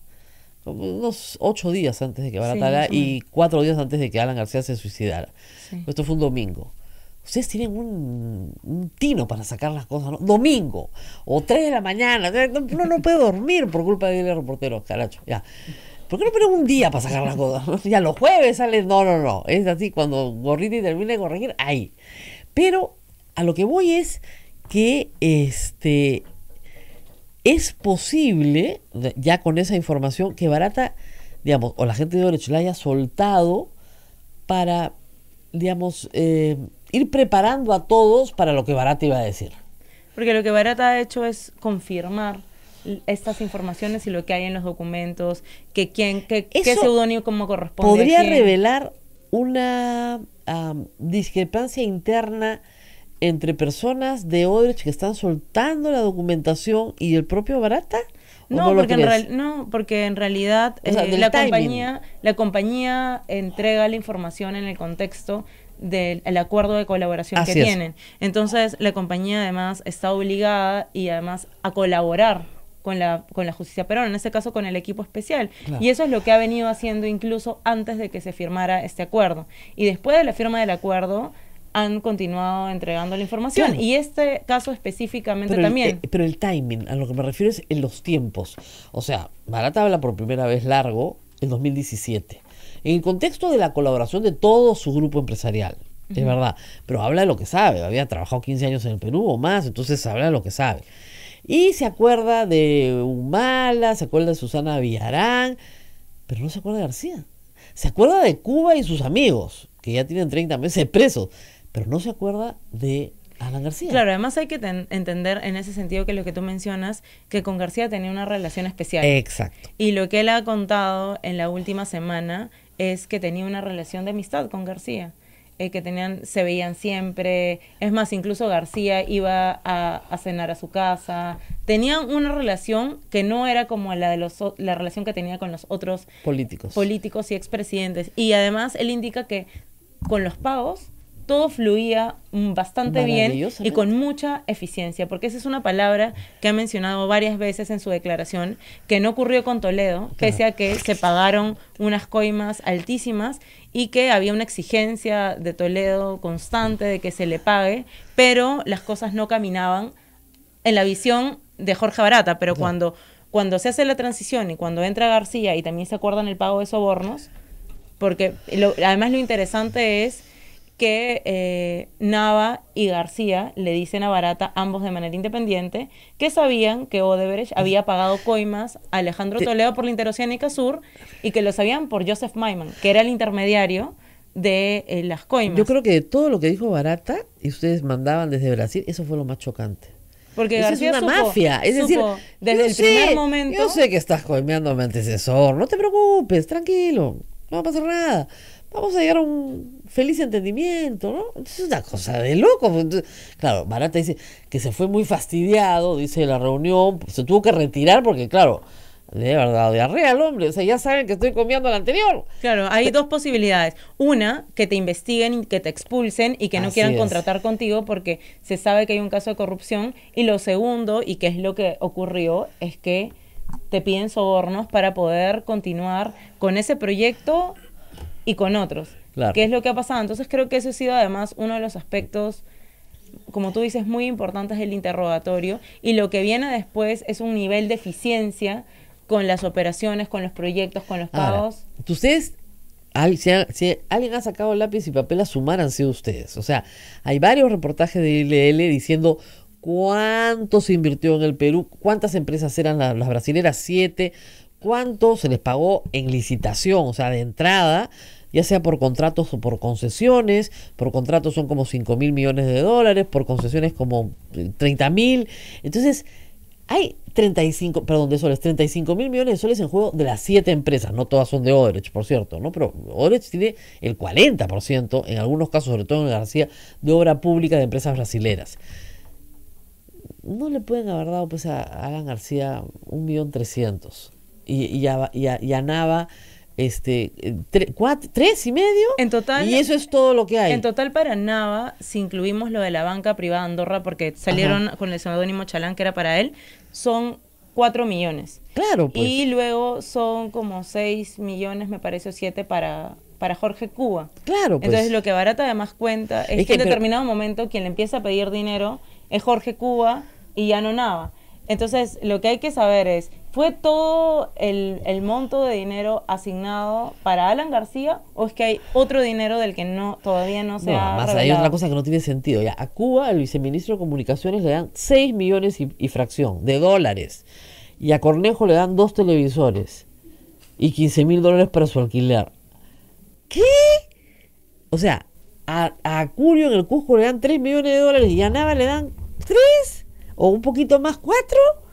Como unos ocho días antes de que Barata Sí, hablara y cuatro días antes de que Alan García se suicidara. Sí. Esto fue un domingo. Ustedes tienen un, un tino para sacar las cosas, ¿no? Domingo o tres de la mañana. No, no, puede dormir por culpa del reportero, caracho. Ya. ¿Por qué no ponen un día para sacar las cosas? Ya los jueves salen. No, no, no. Es así cuando Gorriti termina de corregir, ahí. Pero a lo que voy es que este es posible, ya con esa información, que Barata, digamos, o la gente de Orecho la haya soltado para, digamos, eh, ir preparando a todos para lo que Barata iba a decir. Porque lo que Barata ha hecho es confirmar estas informaciones y lo que hay en los documentos, que quién, que, qué seudónimo como corresponde. Podría revelar una discrepancia interna entre personas de Odebrecht que están soltando la documentación y el propio Barata. ¿O No, porque en real- no, porque en realidad sea, eh, la timing. compañía, la compañía entrega la información en el contexto del el acuerdo de colaboración Así que es. tienen. Entonces, la compañía además está obligada y además a colaborar con la, con la justicia peruana, en este caso con el equipo especial. Claro. Y eso es lo que ha venido haciendo incluso antes de que se firmara este acuerdo. Y después de la firma del acuerdo, han continuado entregando la información. Claro. Y este caso específicamente pero también. El, eh, pero el timing, a lo que me refiero es en los tiempos. O sea, Barata habla por primera vez largo en 2017. En el contexto de la colaboración de todo su grupo empresarial. Es verdad. Pero habla de lo que sabe. Había trabajado 15 años en el Perú o más, entonces habla de lo que sabe. Y se acuerda de Humala, se acuerda de Susana Villarán, pero no se acuerda de García. Se acuerda de Cuba y sus amigos, que ya tienen 30 meses presos, pero no se acuerda de Alan García. Claro, además hay que entender en ese sentido que lo que tú mencionas, que con García tenía una relación especial. Exacto. Y lo que él ha contado en la última semana es que tenía una relación de amistad con García. Eh, que tenían, se veían siempre, es más, incluso García iba a, a, cenar a su casa, tenían una relación que no era como la de los la relación que tenía con los otros políticos, políticos y expresidentes. Y además él indica que con los pagos todo fluía mm, bastante bien y con mucha eficiencia, porque esa es una palabra que ha mencionado varias veces en su declaración, que no ocurrió con Toledo, pese a que se pagaron unas coimas altísimas y que había una exigencia de Toledo constante de que se le pague, pero las cosas no caminaban en la visión de Jorge Barata, pero cuando, cuando se hace la transición y cuando entra García y también se acuerdan el pago de sobornos, porque además lo interesante es que eh, Nava y García le dicen a Barata, ambos de manera independiente, que sabían que Odebrecht había pagado coimas a Alejandro Toledo por la Interoceánica Sur y que lo sabían por Joseph Maiman, que era el intermediario de eh, las coimas. Yo creo que de todo lo que dijo Barata y ustedes mandaban desde Brasil, eso fue lo más chocante. Porque García es una mafia. Es decir, desde el primer momento. Yo sé que estás coimeando a mi antecesor. No te preocupes, tranquilo. No va a pasar nada vamos a llegar a un feliz entendimiento, ¿no? Es una cosa de loco. claro, Barata dice que se fue muy fastidiado, dice la reunión, se tuvo que retirar porque, claro, de verdad, diarrea al hombre. O sea, ya saben que estoy comiendo al anterior. Claro, hay dos posibilidades. Una, que te investiguen y que te expulsen y que no quieran contratar contigo porque se sabe que hay un caso de corrupción. Y lo segundo, y que es lo que ocurrió, es que te piden sobornos para poder continuar con ese proyecto y con otros. ¿Qué es lo que ha pasado? Entonces creo que ese ha sido además uno de los aspectos, como tú dices, muy importantes del interrogatorio. Y lo que viene después es un nivel de eficiencia con las operaciones, con los proyectos, con los pagos. ustedes si, alguien ha sacado lápiz y papel a sumar han sido ustedes. O sea, hay varios reportajes de ILL diciendo cuánto se invirtió en el Perú, cuántas empresas eran las, las brasileras, siete, cuánto se les pagó en licitación, o sea, de entrada, ya sea por contratos o por concesiones, por contratos son como 5 mil millones de dólares, por concesiones como 30 mil. Entonces, hay 35, perdón, de soles, 35 mil millones de soles en juego de las siete empresas, no todas son de Odebrecht, por cierto, ¿no? Pero Odebrecht tiene el 40%, en algunos casos, sobre todo en García, de obra pública de empresas brasileras. No le pueden haber dado pues a Alan García un millón trescientos y, y, a, y, Nava este tres y medio en total y eso es todo lo que hay. en total para Nava si incluimos lo de la banca privada Andorra porque salieron con el seudónimo Chalán que era para él son cuatro millones. Claro pues. y luego son como seis millones me parece o siete para para Jorge Cuba. Claro pues. entonces lo que Barata además cuenta es, que, en determinado momento quien le empieza a pedir dinero es Jorge Cuba y ya no Nava. Entonces lo que hay que saber es ¿Fue todo el, monto de dinero asignado para Alan García o es que hay otro dinero del que no todavía no se ha más Hay otra cosa que no tiene sentido. Ya, a Cuba, el viceministro de Comunicaciones le dan 6 millones y, fracción de dólares. Y a Cornejo le dan dos televisores y 15 mil dólares para su alquiler. ¿Qué? O sea, a, a Curio en el Cusco le dan 3 millones de dólares y a Nava le dan 3 o un poquito más, 4.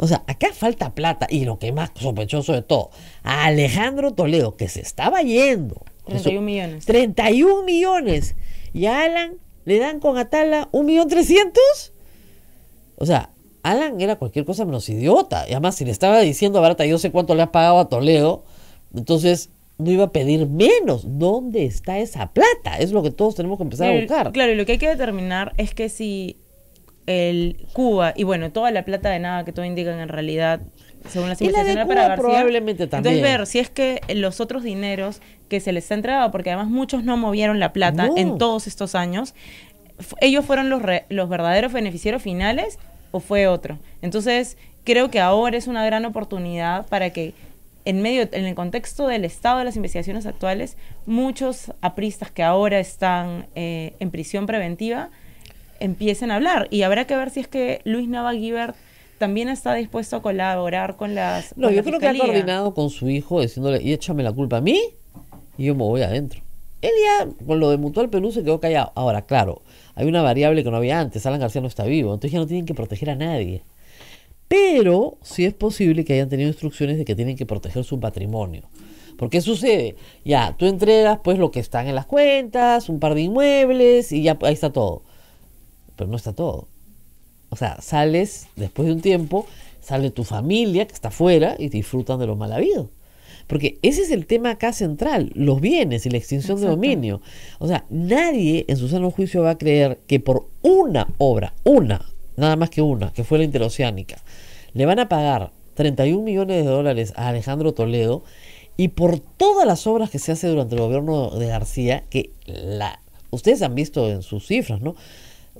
O sea, acá falta plata. Y lo que es más sospechoso de todo, a Alejandro Toledo, que se estaba yendo. 31 millones. 31 millones. Y a Alan le dan con Atala un millón trescientos. O sea, Alan era cualquier cosa menos idiota. Y además, si le estaba diciendo a Barata, yo sé cuánto le has pagado a Toledo, entonces no iba a pedir menos. ¿Dónde está esa plata? Es lo que todos tenemos que empezar a buscar. Claro, y lo que hay que determinar es que si el Cuba y bueno, toda la plata de nada que todo indican en realidad, según las investigaciones para García. Probablemente también. Entonces ver si es que los otros dineros que se les ha entregado, porque además muchos no movieron la plata en todos estos años, ellos fueron los, los verdaderos beneficiarios finales o fue otro. Entonces creo que ahora es una gran oportunidad para que en medio, en el contexto del estado de las investigaciones actuales, muchos apristas que ahora están eh, en prisión preventiva empiecen a hablar. Y habrá que ver si es que Luis Nava también está dispuesto a colaborar con las. No, con yo la creo que ha coordinado con su hijo diciéndole, y échame la culpa a mí y yo me voy adentro. Él ya, con lo de Mutual Perú, se quedó callado. Ahora, claro, hay una variable que no había antes. Alan García no está vivo, entonces ya no tienen que proteger a nadie. Pero sí es posible que hayan tenido instrucciones de que tienen que proteger su patrimonio. ¿Por qué sucede? Ya, tú entregas pues lo que están en las cuentas, un par de inmuebles y ya ahí está todo. Pero no está todo. O sea, sales después de un tiempo, sale tu familia que está afuera y disfrutan de lo mal habido. Porque ese es el tema acá central, los bienes y la extinción de dominio. O sea, nadie en su sano juicio va a creer que por una obra, una, nada más que una, que fue la interoceánica, le van a pagar 31 millones de dólares a Alejandro Toledo y por todas las obras que se hace durante el gobierno de García, que la, ustedes han visto en sus cifras, ¿no?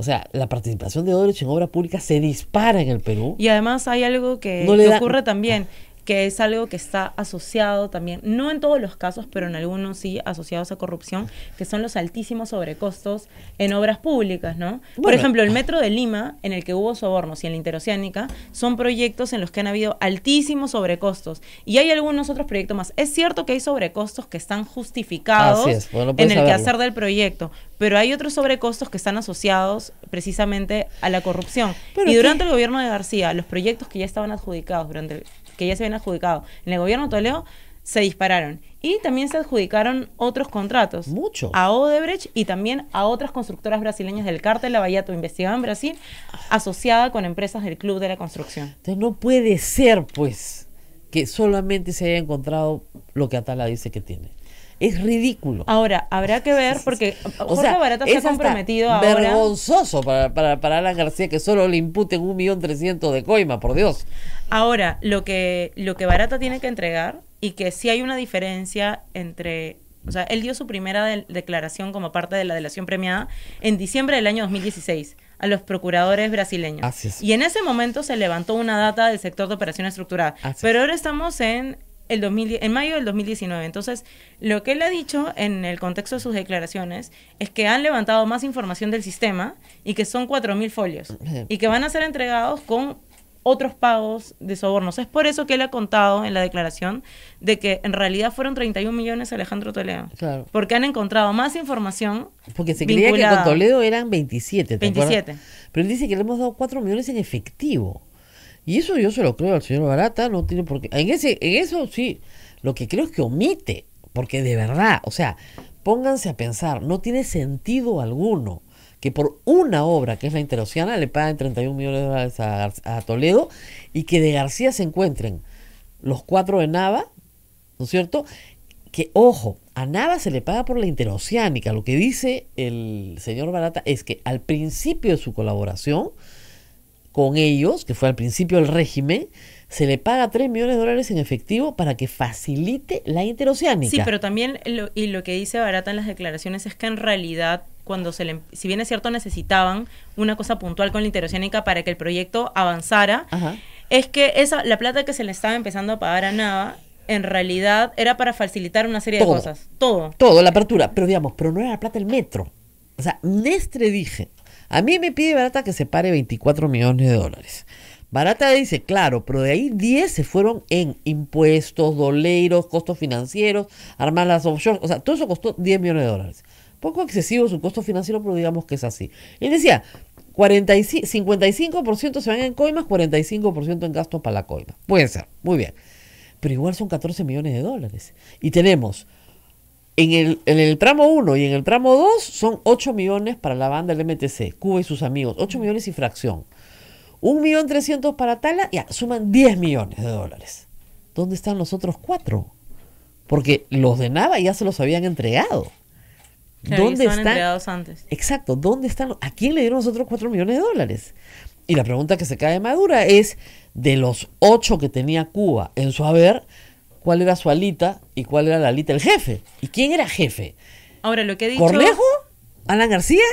O sea, la participación de Odebrecht en obra pública se dispara en el Perú. Y además hay algo que, No le que da- ocurre también, que es algo que está asociado también, no en todos los casos, pero en algunos sí asociados a corrupción, que son los altísimos sobrecostos en obras públicas, ¿no? Por ejemplo, el metro de Lima, en el que hubo sobornos y en la interoceánica, son proyectos en los que han habido altísimos sobrecostos. Y hay algunos otros proyectos más. Es cierto que hay sobrecostos que están justificados es, en el saberlo. quehacer del proyecto, pero hay otros sobrecostos que están asociados precisamente a la corrupción. Pero y ¿qué? durante el gobierno de García, los proyectos que ya estaban adjudicados, durante el- que ya se habían adjudicado en el gobierno de Toledo, se dispararon. Y también se adjudicaron otros contratos. Muchos. A Odebrecht y también a otras constructoras brasileñas del cártel Lavallato investigado en Brasil, asociada con empresas del Club de la Construcción. Entonces no puede ser, pues, que solamente se haya encontrado lo que Atala dice que tiene. Es ridículo. Ahora, habrá que ver, porque O Jorge sea, Barata se ha comprometido ahora... vergonzoso para, para, para Alan García que solo le imputen un millón trescientos de coima, por Dios. Ahora, lo que, lo que Barata tiene que entregar y que sí hay una diferencia entre... O sea, él dio su primera de- declaración como parte de la delación premiada en diciembre del año 2016 a los procuradores brasileños. Así es. Y en ese momento se levantó una data del sector de operaciones estructuradas. Así es. Pero ahora estamos en el 2010 en mayo del 2019. Entonces, lo que él ha dicho en el contexto de sus declaraciones es que han levantado más información del sistema y que son 4.000 folios y que van a ser entregados con otros pagos de sobornos. Es por eso que él ha contado en la declaración de que en realidad fueron 31 millones Alejandro Toledo. Claro. Porque han encontrado más información. Porque se creía que con Toledo eran 27. ¿te acuerdas? 27. Pero él dice que le hemos dado 4 millones en efectivo. Y eso yo se lo creo al señor Barata, no tiene por qué. En, ese, en eso sí, lo que creo es que omite, porque de verdad, o sea, pónganse a pensar, no tiene sentido alguno que por una obra que es la Interoceana le paguen 31 millones de dólares a, a Toledo y que de García se encuentren los cuatro de Nava, ¿no es cierto? Que, ojo, a Nava se le paga por la interoceánica. Lo que dice el señor Barata es que al principio de su colaboración con ellos, que fue al principio del régimen, se le paga 3 millones de dólares en efectivo para que facilite la interoceánica. Sí, pero también, lo, y lo que dice Barata en las declaraciones es que en realidad, cuando se le, si bien es cierto, necesitaban una cosa puntual con la interoceánica para que el proyecto avanzara, Ajá. es que esa, la plata que se le estaba empezando a pagar a Nava, en realidad era para facilitar una serie Todo. de cosas. Todo. Todo, la apertura. Pero digamos, pero no era la plata del metro. O sea, Nestre dije, a mí me pide Barata que se pare 24 millones de dólares. Barata dice, claro, pero de ahí 10 se fueron en impuestos, doleiros, costos financieros, armar las offshore. O sea, todo eso costó 10 millones de dólares. Poco excesivo su costo financiero, pero digamos que es así. Él decía, 45, 55% se van en coimas, 45% en gastos para la coima. Puede ser, muy bien. Pero igual son 14 millones de dólares. Y tenemos en el, en el tramo 1 y en el tramo 2 son 8 millones para la banda del MTC, Cuba y sus amigos, 8 millones y fracción. 1.300.000 para Tala, ya, suman 10 millones de dólares. ¿Dónde están los otros 4? Porque los de Nava ya se los habían entregado. Claro, ¿Dónde están? entregados antes. Exacto, ¿dónde están? ¿A quién le dieron los otros 4 millones de dólares? Y la pregunta que se cae madura es, de los 8 que tenía Cuba en su haber, ¿cuál era su alita y cuál era la alita del jefe? ¿Y quién era jefe? Ahora, lo que he dicho... ¿Cornejo? ¿Alan García?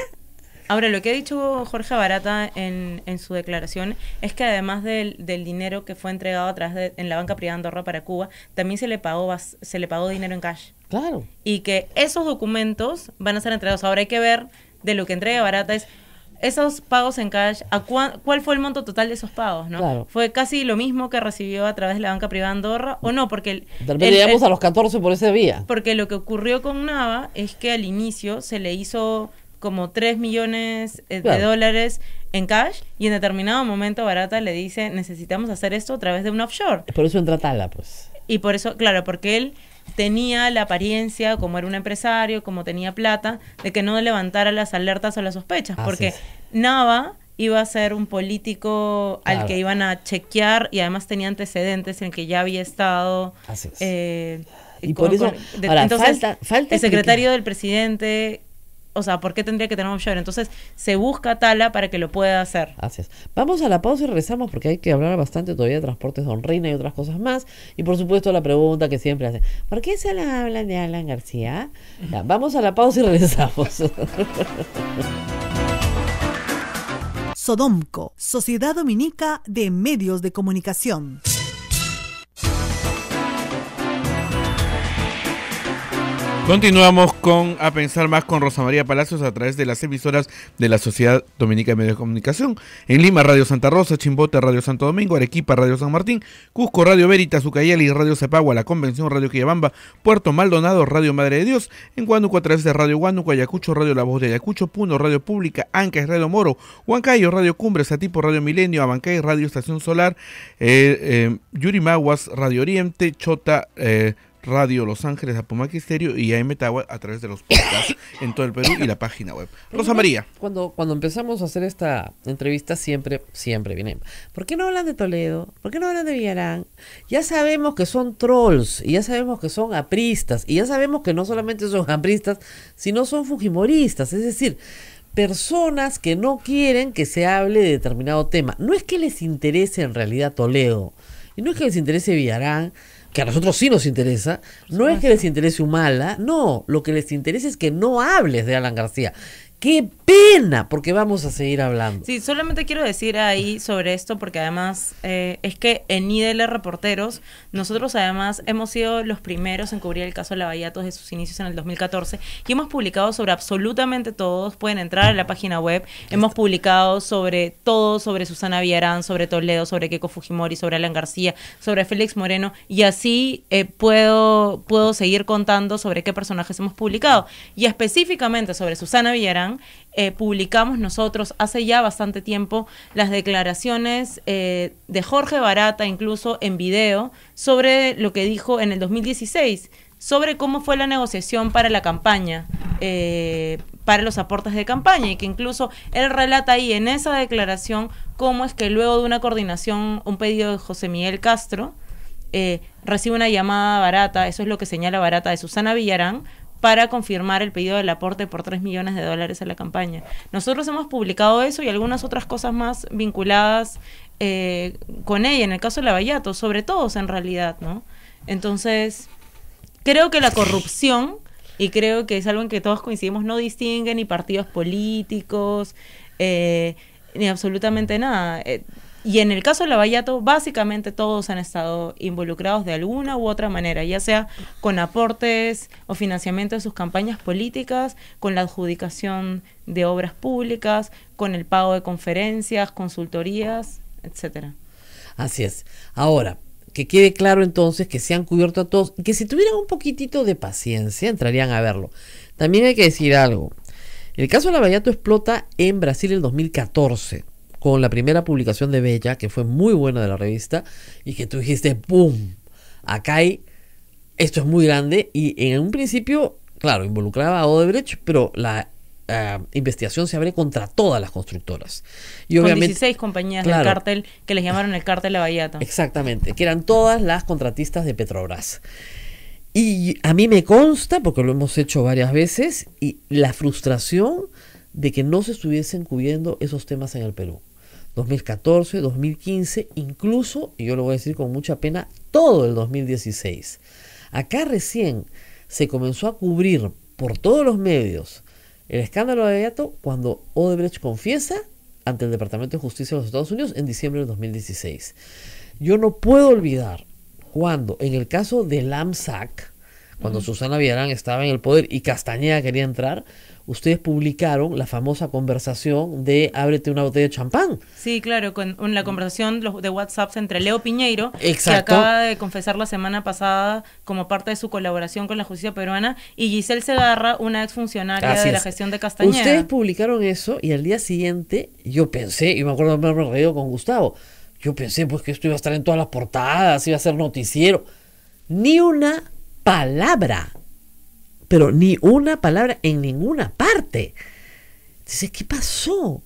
Ahora, lo que ha dicho Jorge Barata en, en su declaración es que además del, del dinero que fue entregado a través de en la banca privada de Andorra para Cuba, también se le pagó se le pagó dinero en cash Claro. y que esos documentos van a ser entregados. Ahora hay que ver de lo que entrega Barata es esos pagos en cash, ¿a ¿cuál fue el monto total de esos pagos? ¿no? ¿Fue casi lo mismo que recibió a través de la banca privada Andorra o no? Porque el, llegamos a los 14 por ese vía. Porque lo que ocurrió con Nava es que al inicio se le hizo como 3 millones eh, de dólares en cash y en determinado momento Barata le dice necesitamos hacer esto a través de un offshore. Por eso entra Tala, pues. Y por eso, claro, porque él tenía la apariencia, como era un empresario, como tenía plata, de que no levantara las alertas o las sospechas, porque Nava iba a ser un político al que iban a chequear y además tenía antecedentes en que ya había estado... Eh, y por eso, entonces, falta, el secretario del presidente o sea, ¿por qué tendría que tener un offshore? Entonces se busca Tala para que lo pueda hacer. Así es. Vamos a la pausa y regresamos porque hay que hablar bastante todavía de transportes Don Reina y otras cosas más. Y por supuesto la pregunta que siempre hacen, ¿por qué se la hablan de Alan García? vamos a la pausa y regresamos. Sodomco, Sociedad Dominica de Medios de Comunicación. Continuamos con A Pensar Más con Rosa María Palacios a través de las emisoras de la Sociedad Dominica de Medios de Comunicación. En Lima, Radio Santa Rosa, Chimbote, Radio Santo Domingo, Arequipa, Radio San Martín, Cusco, Radio Veritas, Ucayali, Radio Cepagua, La Convención, Radio Quillabamba, Puerto Maldonado, Radio Madre de Dios, en Huánuco a través de Radio Huánuco, Ayacucho, Radio La Voz de Ayacucho, Puno, Radio Pública, Ancash, Radio Moro, Huancayo, Radio Cumbre, Satipo, Radio Milenio, Abancay, Radio Estación Solar, eh, eh, Yurimaguas, Radio Oriente, Chota, eh, Radio Los Ángeles, Apumaque Estéreo y AM Tawa a través de los podcasts en todo el Perú y la página web. Rosa María. Cuando, cuando empezamos a hacer esta entrevista siempre, siempre viene. ¿Por qué no hablan de Toledo? ¿Por qué no hablan de Villarán? Ya sabemos que son trolls y ya sabemos que son apristas y ya sabemos que no solamente son apristas, sino son fujimoristas. Es decir, personas que no quieren que se hable de determinado tema. No es que les interese en realidad Toledo y no es que les interese Villarán que a nosotros sí nos interesa, no es que les interese Humala, no, lo que les interesa es que no hables de Alan García. ¡Qué pena! Porque vamos a seguir hablando. Sí, solamente quiero decir ahí sobre esto, porque además eh, es que en IDL Reporteros, nosotros además hemos sido los primeros en cubrir el caso de Lavallatos de sus inicios en el 2014 y hemos publicado sobre absolutamente todos. Pueden entrar a la página web. Hemos publicado sobre todo, sobre Susana Villarán, sobre Toledo, sobre Keiko Fujimori, sobre Alan García, sobre Félix Moreno y así eh, puedo, puedo seguir contando sobre qué personajes hemos publicado. Y específicamente sobre Susana Villarán eh, publicamos nosotros hace ya bastante tiempo las declaraciones eh, de Jorge Barata, incluso en video, sobre lo que dijo en el 2016 sobre cómo fue la negociación para la campaña, eh, para los aportes de campaña, y que incluso él relata ahí en esa declaración cómo es que luego de una coordinación, un pedido de José Miguel Castro, recibe una llamada barata, eso es lo que señala barata de Susana Villarán, para confirmar el pedido del aporte por 3 millones de dólares a la campaña. Nosotros hemos publicado eso y algunas otras cosas más vinculadas eh, con ella, en el caso de Lavallato, sobre todos en realidad, ¿no? Entonces, creo que la corrupción, y creo que es algo en que todos coincidimos, no distingue ni partidos políticos, eh, ni absolutamente nada. Eh, y en el caso de Lavallato, básicamente todos han estado involucrados de alguna u otra manera, ya sea con aportes o financiamiento de sus campañas políticas, con la adjudicación de obras públicas, con el pago de conferencias, consultorías, etcétera. Así es. Ahora, que quede claro entonces que se han cubierto a todos y que si tuvieran un poquitito de paciencia entrarían a verlo. También hay que decir algo. El caso de Lavallato explota en Brasil en 2014 con la primera publicación de Bella, que fue muy buena de la revista, y que tú dijiste, ¡pum! Acá hay, esto es muy grande, y en un principio, claro, involucraba a Odebrecht, pero la eh, investigación se abre contra todas las constructoras. Y obviamente, 16 compañías del cártel que les llamaron el cártel de Vallata. Exactamente, que eran todas las contratistas de Petrobras. Y a mí me consta, porque lo hemos hecho varias veces, y la frustración de que no se estuviesen cubriendo esos temas en el Perú. 2014, 2015, incluso, y yo lo voy a decir con mucha pena, todo el 2016. Acá recién se comenzó a cubrir por todos los medios el escándalo de Beato cuando Odebrecht confiesa ante el Departamento de Justicia de los Estados Unidos en diciembre de 2016. Yo no puedo olvidar cuando, en el caso del AMSAC, cuando Susana Villarán estaba en el poder y Castañeda quería entrar, ustedes publicaron la famosa conversación de ábrete una botella de champán. Sí, claro, con, la conversación de WhatsApp entre Leo Piñeiro, que acaba de confesar la semana pasada como parte de su colaboración con la justicia peruana, y Giselle Segarra, una exfuncionaria de la gestión de Castañeda. Ustedes publicaron eso y al día siguiente yo pensé, y me acuerdo de haberme reído con Gustavo, yo pensé pues que esto iba a estar en todas las portadas, iba a ser noticiero. Ni una palabra pero ni una palabra en ninguna parte. Dice, ¿qué pasó?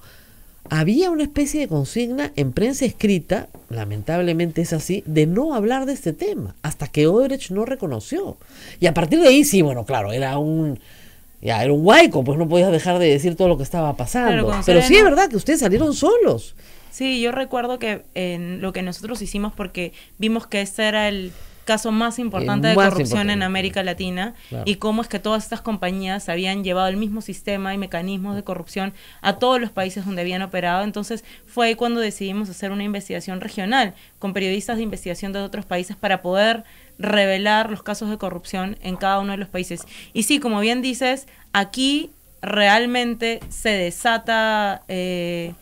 Había una especie de consigna en prensa escrita, lamentablemente es así, de no hablar de este tema, hasta que Odebrecht no reconoció. Y a partir de ahí, sí, bueno, claro, era un, ya, era un huaico, pues no podías dejar de decir todo lo que estaba pasando. Pero, sí es verdad que ustedes salieron solos. Sí, yo recuerdo que en lo que nosotros hicimos, porque vimos que este era el caso más importante de corrupción en América Latina y cómo es que todas estas compañías habían llevado el mismo sistema y mecanismos de corrupción a todos los países donde habían operado. Entonces fue ahí cuando decidimos hacer una investigación regional con periodistas de investigación de otros países para poder revelar los casos de corrupción en cada uno de los países. Y sí, como bien dices, aquí realmente se desata... Eh,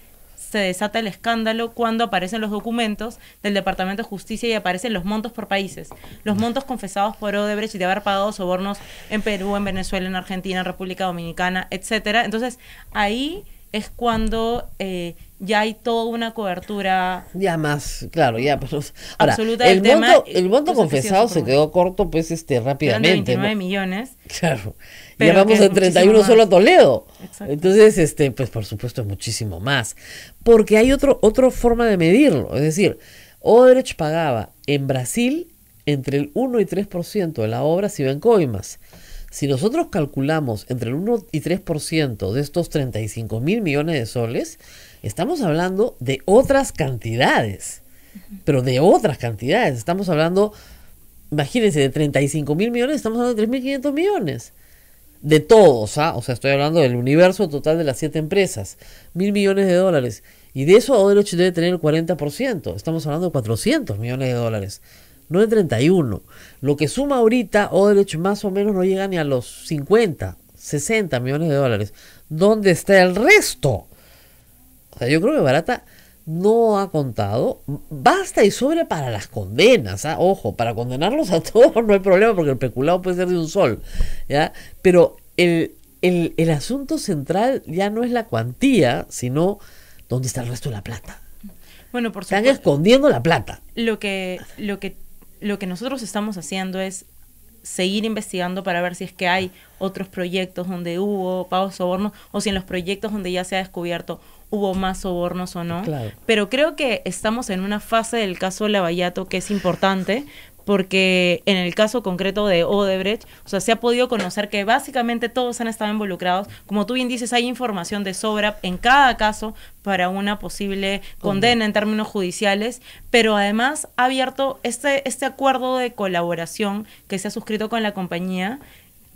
se desata el escándalo cuando aparecen los documentos del Departamento de Justicia y aparecen los montos por países. Los montos confesados por Odebrecht y de haber pagado sobornos en Perú, en Venezuela, en Argentina, en República Dominicana, etcétera. Entonces, ahí es cuando eh, ya hay toda una cobertura. Ya más, claro, ya. Pues, ahora, el, monto, el monto confesado se quedó corto, pues, este, rápidamente. 29 millones. Claro. ya vamos a 31 solo a Toledo. Entonces, este, pues, por supuesto, es muchísimo más. Porque hay otro, otra forma de medirlo. Es decir, Odebrecht pagaba en Brasil entre el 1 y 3% de la obra si ven coimas. Si nosotros calculamos entre el 1 y 3% de estos 35 mil millones de soles, estamos hablando de otras cantidades, pero de otras cantidades. Estamos hablando, imagínense, de 35 mil millones, estamos hablando de 3.500 millones. De todos, ¿ah? o sea, estoy hablando del universo total de las siete empresas, mil millones de dólares. Y de eso Odebrecht debe tener el 40%. Estamos hablando de 400 millones de dólares no de 31. Lo que suma ahorita Odebrecht más o menos no llega ni a los 50, 60 millones de dólares. ¿Dónde está el resto? O sea, yo creo que Barata no ha contado. Basta y sobra para las condenas. ¿ah? Ojo, para condenarlos a todos no hay problema porque el peculado puede ser de un sol. ¿ya? Pero el, el, el asunto central ya no es la cuantía, sino dónde está el resto de la plata. Bueno, por Están escondiendo la plata. Lo que, lo que lo que nosotros estamos haciendo es seguir investigando para ver si es que hay otros proyectos donde hubo pagos sobornos o si en los proyectos donde ya se ha descubierto hubo más sobornos o no. Pero creo que estamos en una fase del caso Lavallato que es importante porque en el caso concreto de Odebrecht, o sea, se ha podido conocer que básicamente todos han estado involucrados. Como tú bien dices, hay información de sobra en cada caso para una posible condena en términos judiciales, pero además ha abierto este, este acuerdo de colaboración que se ha suscrito con la compañía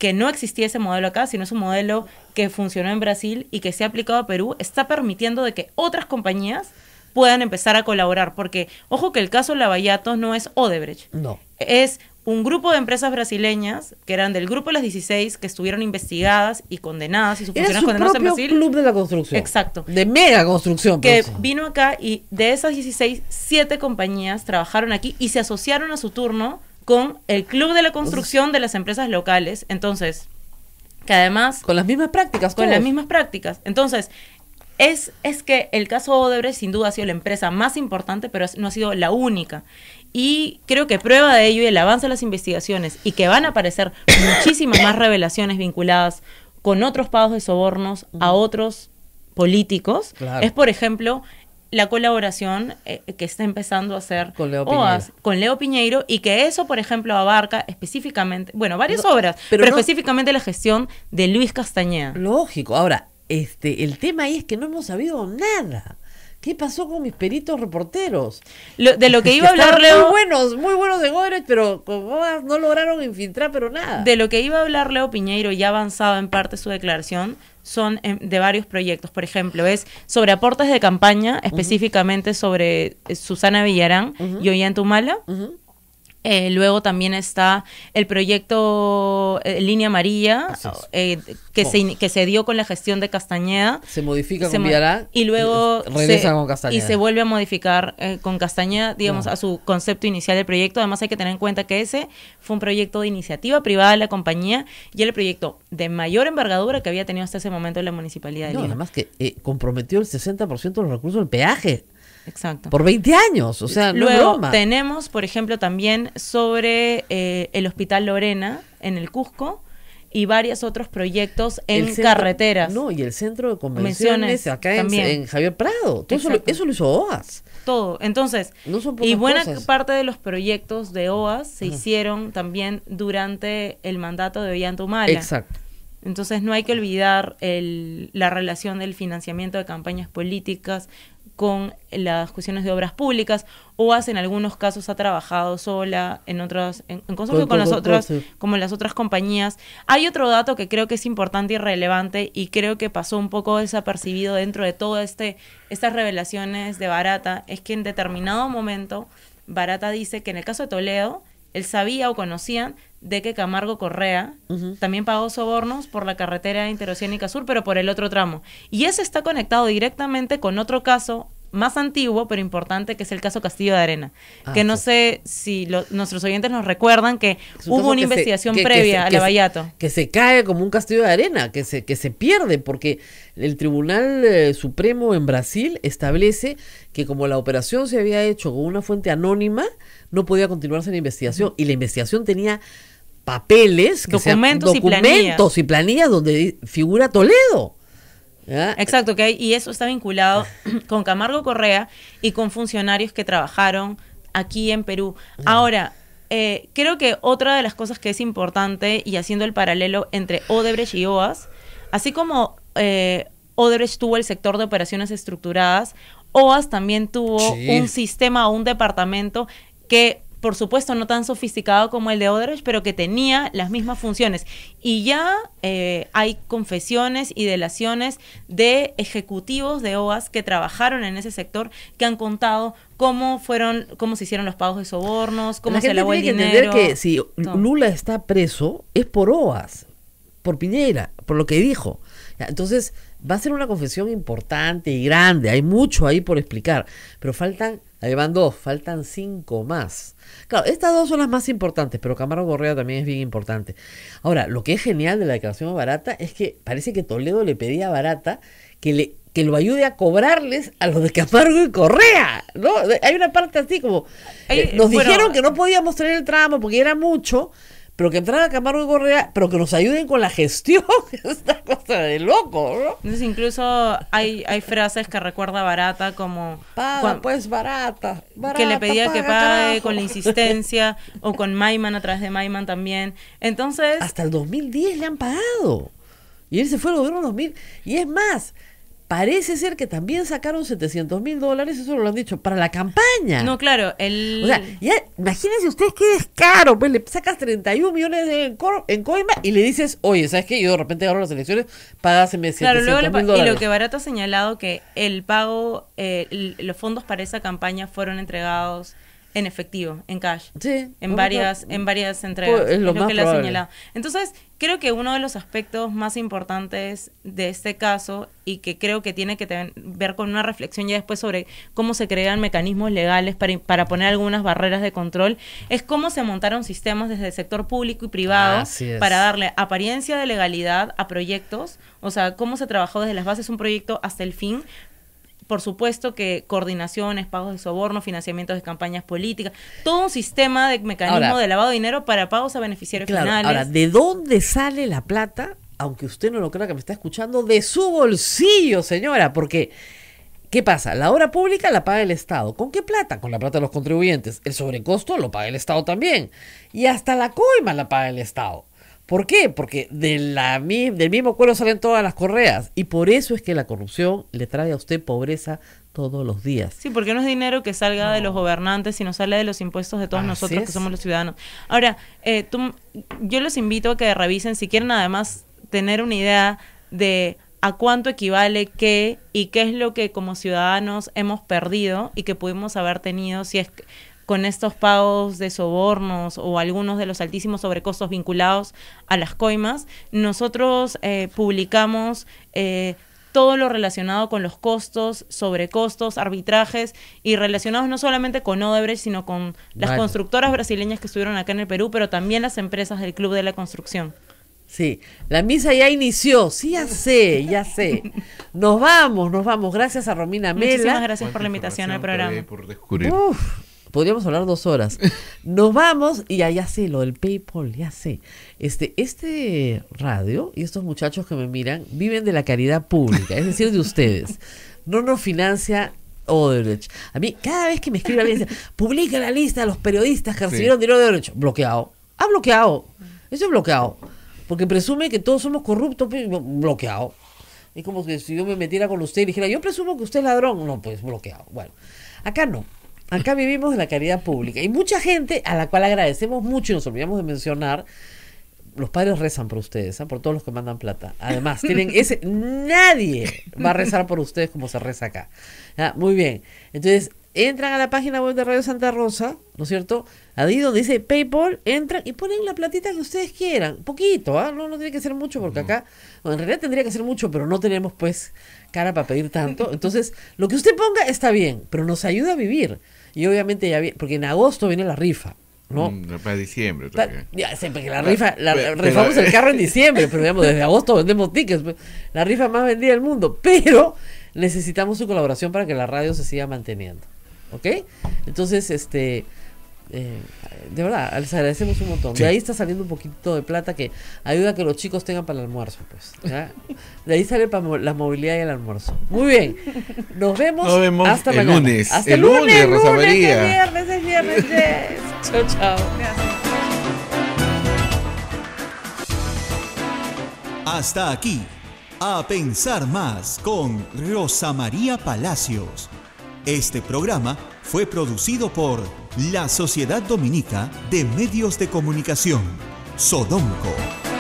que no existía ese modelo acá, sino es un modelo que funcionó en Brasil y que se ha aplicado a Perú, está permitiendo de que otras compañías puedan empezar a colaborar. Porque, ojo que el caso Lavallato no es Odebrecht. No. Es un grupo de empresas brasileñas que eran del grupo de las 16 que estuvieron investigadas y condenadas y sus condenados en Brasil. club de la construcción. Exacto. De mega construcción. Que vino acá y de esas 16, siete compañías trabajaron aquí y se asociaron a su turno con el club de la construcción de las empresas locales. Entonces, que además... Con las mismas prácticas. Con las mismas prácticas. Entonces, es, es que el caso Odebrecht sin duda ha sido la empresa más importante, pero no ha sido la única. Y creo que prueba de ello y el avance de las investigaciones y que van a aparecer muchísimas más revelaciones vinculadas con otros pagos de sobornos a otros políticos, es por ejemplo la colaboración eh, que está empezando a hacer con Leo, con Leo Piñeiro y que eso, por ejemplo, abarca específicamente, bueno, varias obras, pero, específicamente la gestión de Luis Castañeda. Lógico. Ahora, este, el tema ahí es que no hemos sabido nada. ¿Qué pasó con mis peritos reporteros? de lo que iba a hablar Leo. Muy buenos, muy buenos de Godrej, pero no lograron infiltrar, pero nada. De lo que iba a hablar Leo Piñeiro, ya avanzado en parte su declaración, son em, de varios proyectos. Por ejemplo, es sobre aportes de campaña, específicamente sobre eh, Susana Villarán y Ollantumala Eh, luego también está el proyecto eh, Línea Amarilla, eh, que, se, que se dio con la gestión de Castañeda. Se modifica Se con Villarán. Y luego regresa se, con Castañeda. Y se vuelve a modificar eh, con Castañeda, digamos, a su concepto inicial del proyecto. Además hay que tener en cuenta que ese fue un proyecto de iniciativa privada de la compañía y era el proyecto de mayor envergadura que había tenido hasta ese momento la Municipalidad de No, Lima. además que eh, comprometió el 60% de los recursos del peaje Exacto. por 20 años. O sea, no es Luego broma. tenemos, por ejemplo, también sobre eh, el Hospital Lorena en el Cusco y varios otros proyectos en centro- carreteras. No, y el centro de convenciones acá en, también. en Javier Prado. Todo eso, lo- eso lo hizo OAS. Todo. Entonces, No son y buena cosas. parte de los proyectos de OAS se hicieron también durante el mandato de Ollanta Humala. Exacto. Entonces no hay que olvidar el- la relación del financiamiento de campañas políticas con las cuestiones de obras públicas. OAS en algunos casos ha trabajado sola, en otras, en, en consorcio Con- con, con- las otras, como las otras compañías. Hay otro dato que creo que es importante y relevante y creo que pasó un poco desapercibido dentro de todas este, estas revelaciones de Barata, es que en determinado momento Barata dice que en el caso de Toledo, él sabía o conocían de que Camargo Correa también pagó sobornos por la carretera interoceánica sur, pero por el otro tramo. Y ese está conectado directamente con otro caso más antiguo, pero importante, que es el caso Castillo de Arena. Ah, que no sí. sé si lo- nuestros oyentes nos recuerdan que hubo una que se- investigación que- que previa se- a que se- Lavallato. Que se cae como un castillo de arena, que se, que se pierde, porque el Tribunal eh, Supremo en Brasil establece que como la operación se había hecho con una fuente anónima, no podía continuarse la investigación. Y la investigación tenía papeles, que sean- Documentos y documentos y planillas donde figura Toledo. Exacto, que hay- y eso está vinculado con Camargo Correa y con funcionarios que trabajaron aquí en Perú. Ahora, eh, creo que otra de las cosas que es importante, y haciendo el paralelo entre Odebrecht y OAS, así como eh, Odebrecht tuvo el sector de operaciones estructuradas, OAS también tuvo Sí. un sistema o un departamento que por supuesto no tan sofisticado como el de Odebrecht, pero que tenía las mismas funciones. Y ya eh, hay confesiones y delaciones de ejecutivos de OAS que trabajaron en ese sector, que han contado cómo fueron, cómo se hicieron los pagos de sobornos, cómo la se lavó el que dinero. entender que si. Lula está preso es por OAS, por Piñera, por lo que dijo. Entonces va a ser una confesión importante y grande, hay mucho ahí por explicar, pero faltan, ahí van dos, faltan cinco más. Claro, estas dos son las más importantes, pero Camargo Correa también es bien importante. Ahora, lo que es genial de la declaración de Barata es que parece que Toledo le pedía a Barata que le que lo ayude a cobrarles a los de Camargo y Correa, ¿no? Hay una parte así como eh, nos bueno, dijeron que no podíamos tener el tramo porque era mucho, pero que entrara Camargo y Correa, pero que nos ayuden con la gestión. es una cosa de loco, ¿no? Entonces incluso hay, hay frases que recuerda Barata como Paga, pues barata, barata. que le pedía que pague con la insistencia o con Maiman a través de Maiman también. Entonces, Hasta el 2010 le han pagado. Y él se fue al gobierno en 2000. Y es más, parece ser que también sacaron 700 mil dólares, eso lo han dicho, para la campaña. no, claro, el... O sea, ya, imagínense ustedes qué descaro, pues le sacas 31 millones de, en, en coima y le dices, oye, ¿sabes qué? Yo de repente agarro las elecciones, pagáseme Claro, 700 luego le pa- mil y dólares. lo que Barata ha señalado que el pago, eh, los fondos para esa campaña fueron entregados en efectivo, en cash. Sí, En varias, en varias entregas. Pues, es lo más que le ha probable. señalado. Entonces, creo que uno de los aspectos más importantes de este caso, y que creo que tiene que ver con una reflexión ya después sobre cómo se crean mecanismos legales para, para poner algunas barreras de control, es cómo se montaron sistemas desde el sector público y privado para darle apariencia de legalidad a proyectos, o sea, cómo se trabajó desde las bases un proyecto hasta el fin, por supuesto que coordinaciones, pagos de soborno, financiamientos de campañas políticas, todo un sistema de mecanismo Ahora- de lavado de dinero para pagos a beneficiarios Claro, finales. ahora, ¿de dónde sale la plata? Aunque usted no lo crea que me está escuchando, de su bolsillo, señora, porque ¿qué pasa? La obra pública la paga el Estado. ¿Con qué plata? Con la plata de los contribuyentes. El sobrecosto lo paga el Estado también. Y hasta la coima la paga el Estado. ¿Por qué? Porque de la, del mismo cuero salen todas las correas. Y por eso es que la corrupción le trae a usted pobreza todos los días. Sí, porque no es dinero que salga de los gobernantes, sino sale de los impuestos de todos Así nosotros que somos los ciudadanos. Ahora, eh, tú- yo los invito a que revisen, si quieren además tener una idea de a cuánto equivale qué y qué es lo que como ciudadanos hemos perdido y que pudimos haber tenido si es que- con estos pagos de sobornos o algunos de los altísimos sobrecostos vinculados a las coimas, nosotros eh, publicamos eh, todo lo relacionado con los costos, sobrecostos, arbitrajes y relacionados no solamente con Odebrecht, sino con las constructoras brasileñas que estuvieron acá en el Perú, pero también las empresas del Club de la Construcción. Sí, la misa ya inició, sí, ya sé, ya sé. Nos vamos, nos vamos. Gracias a Romina Mela. Muchísimas gracias por la invitación al programa. Por Uf, podríamos hablar dos horas. Nos vamos y ya, ya sé, lo del PayPal, ya sé. Este, este radio y estos muchachos que me miran viven de la caridad pública, es decir, de ustedes. No nos financia Odebrecht. A mí, cada vez que me escribe alguien, dice, publica la lista de los periodistas que recibieron dinero de Odebrecht. Bloqueado. Ha bloqueado. Eso es bloqueado. Porque presume que todos somos corruptos, bloqueado. Es como que si yo me metiera con usted y dijera, yo presumo que usted es ladrón. No, pues bloqueado. Bueno, acá no. Acá vivimos de la caridad pública. Y mucha gente a la cual agradecemos mucho y nos olvidamos de mencionar. Los padres rezan por ustedes, ¿eh? por todos los que mandan plata. Además, tienen ese. Nadie va a rezar por ustedes como se reza acá. Muy bien. Entonces, entran a la página web de Radio Santa Rosa, ¿no es cierto? Ahí donde dice PayPal, entran y ponen la platita que ustedes quieran. Poquito, ¿ah? No, no tiene que ser mucho porque acá, en realidad tendría que ser mucho, pero no tenemos pues cara para pedir tanto. Entonces, lo que usted ponga está bien, pero nos ayuda a vivir. Y obviamente ya viene, porque en agosto viene la rifa. ¿no? Mm, para diciembre. Ya, sé, porque la rifa, la, rifamos el carro en diciembre, pero digamos, desde agosto vendemos tickets. Pues, la rifa más vendida del mundo. Pero necesitamos su colaboración para que la radio se siga manteniendo. ¿Ok? Entonces, este. Eh, de verdad, les agradecemos un montón. De ahí está saliendo un poquito de plata que ayuda a que los chicos tengan para el almuerzo, pues. De ahí sale para la movilidad y el almuerzo. Muy bien. Nos vemos, hasta el mañana. lunes. Hasta el, lunes, Rosa María. viernes, es viernes. chao, chao. Hasta aquí. A pensar más con Rosa María Palacios. Este programa fue producido por la Sociedad Dominica de Medios de Comunicación, Sodomco.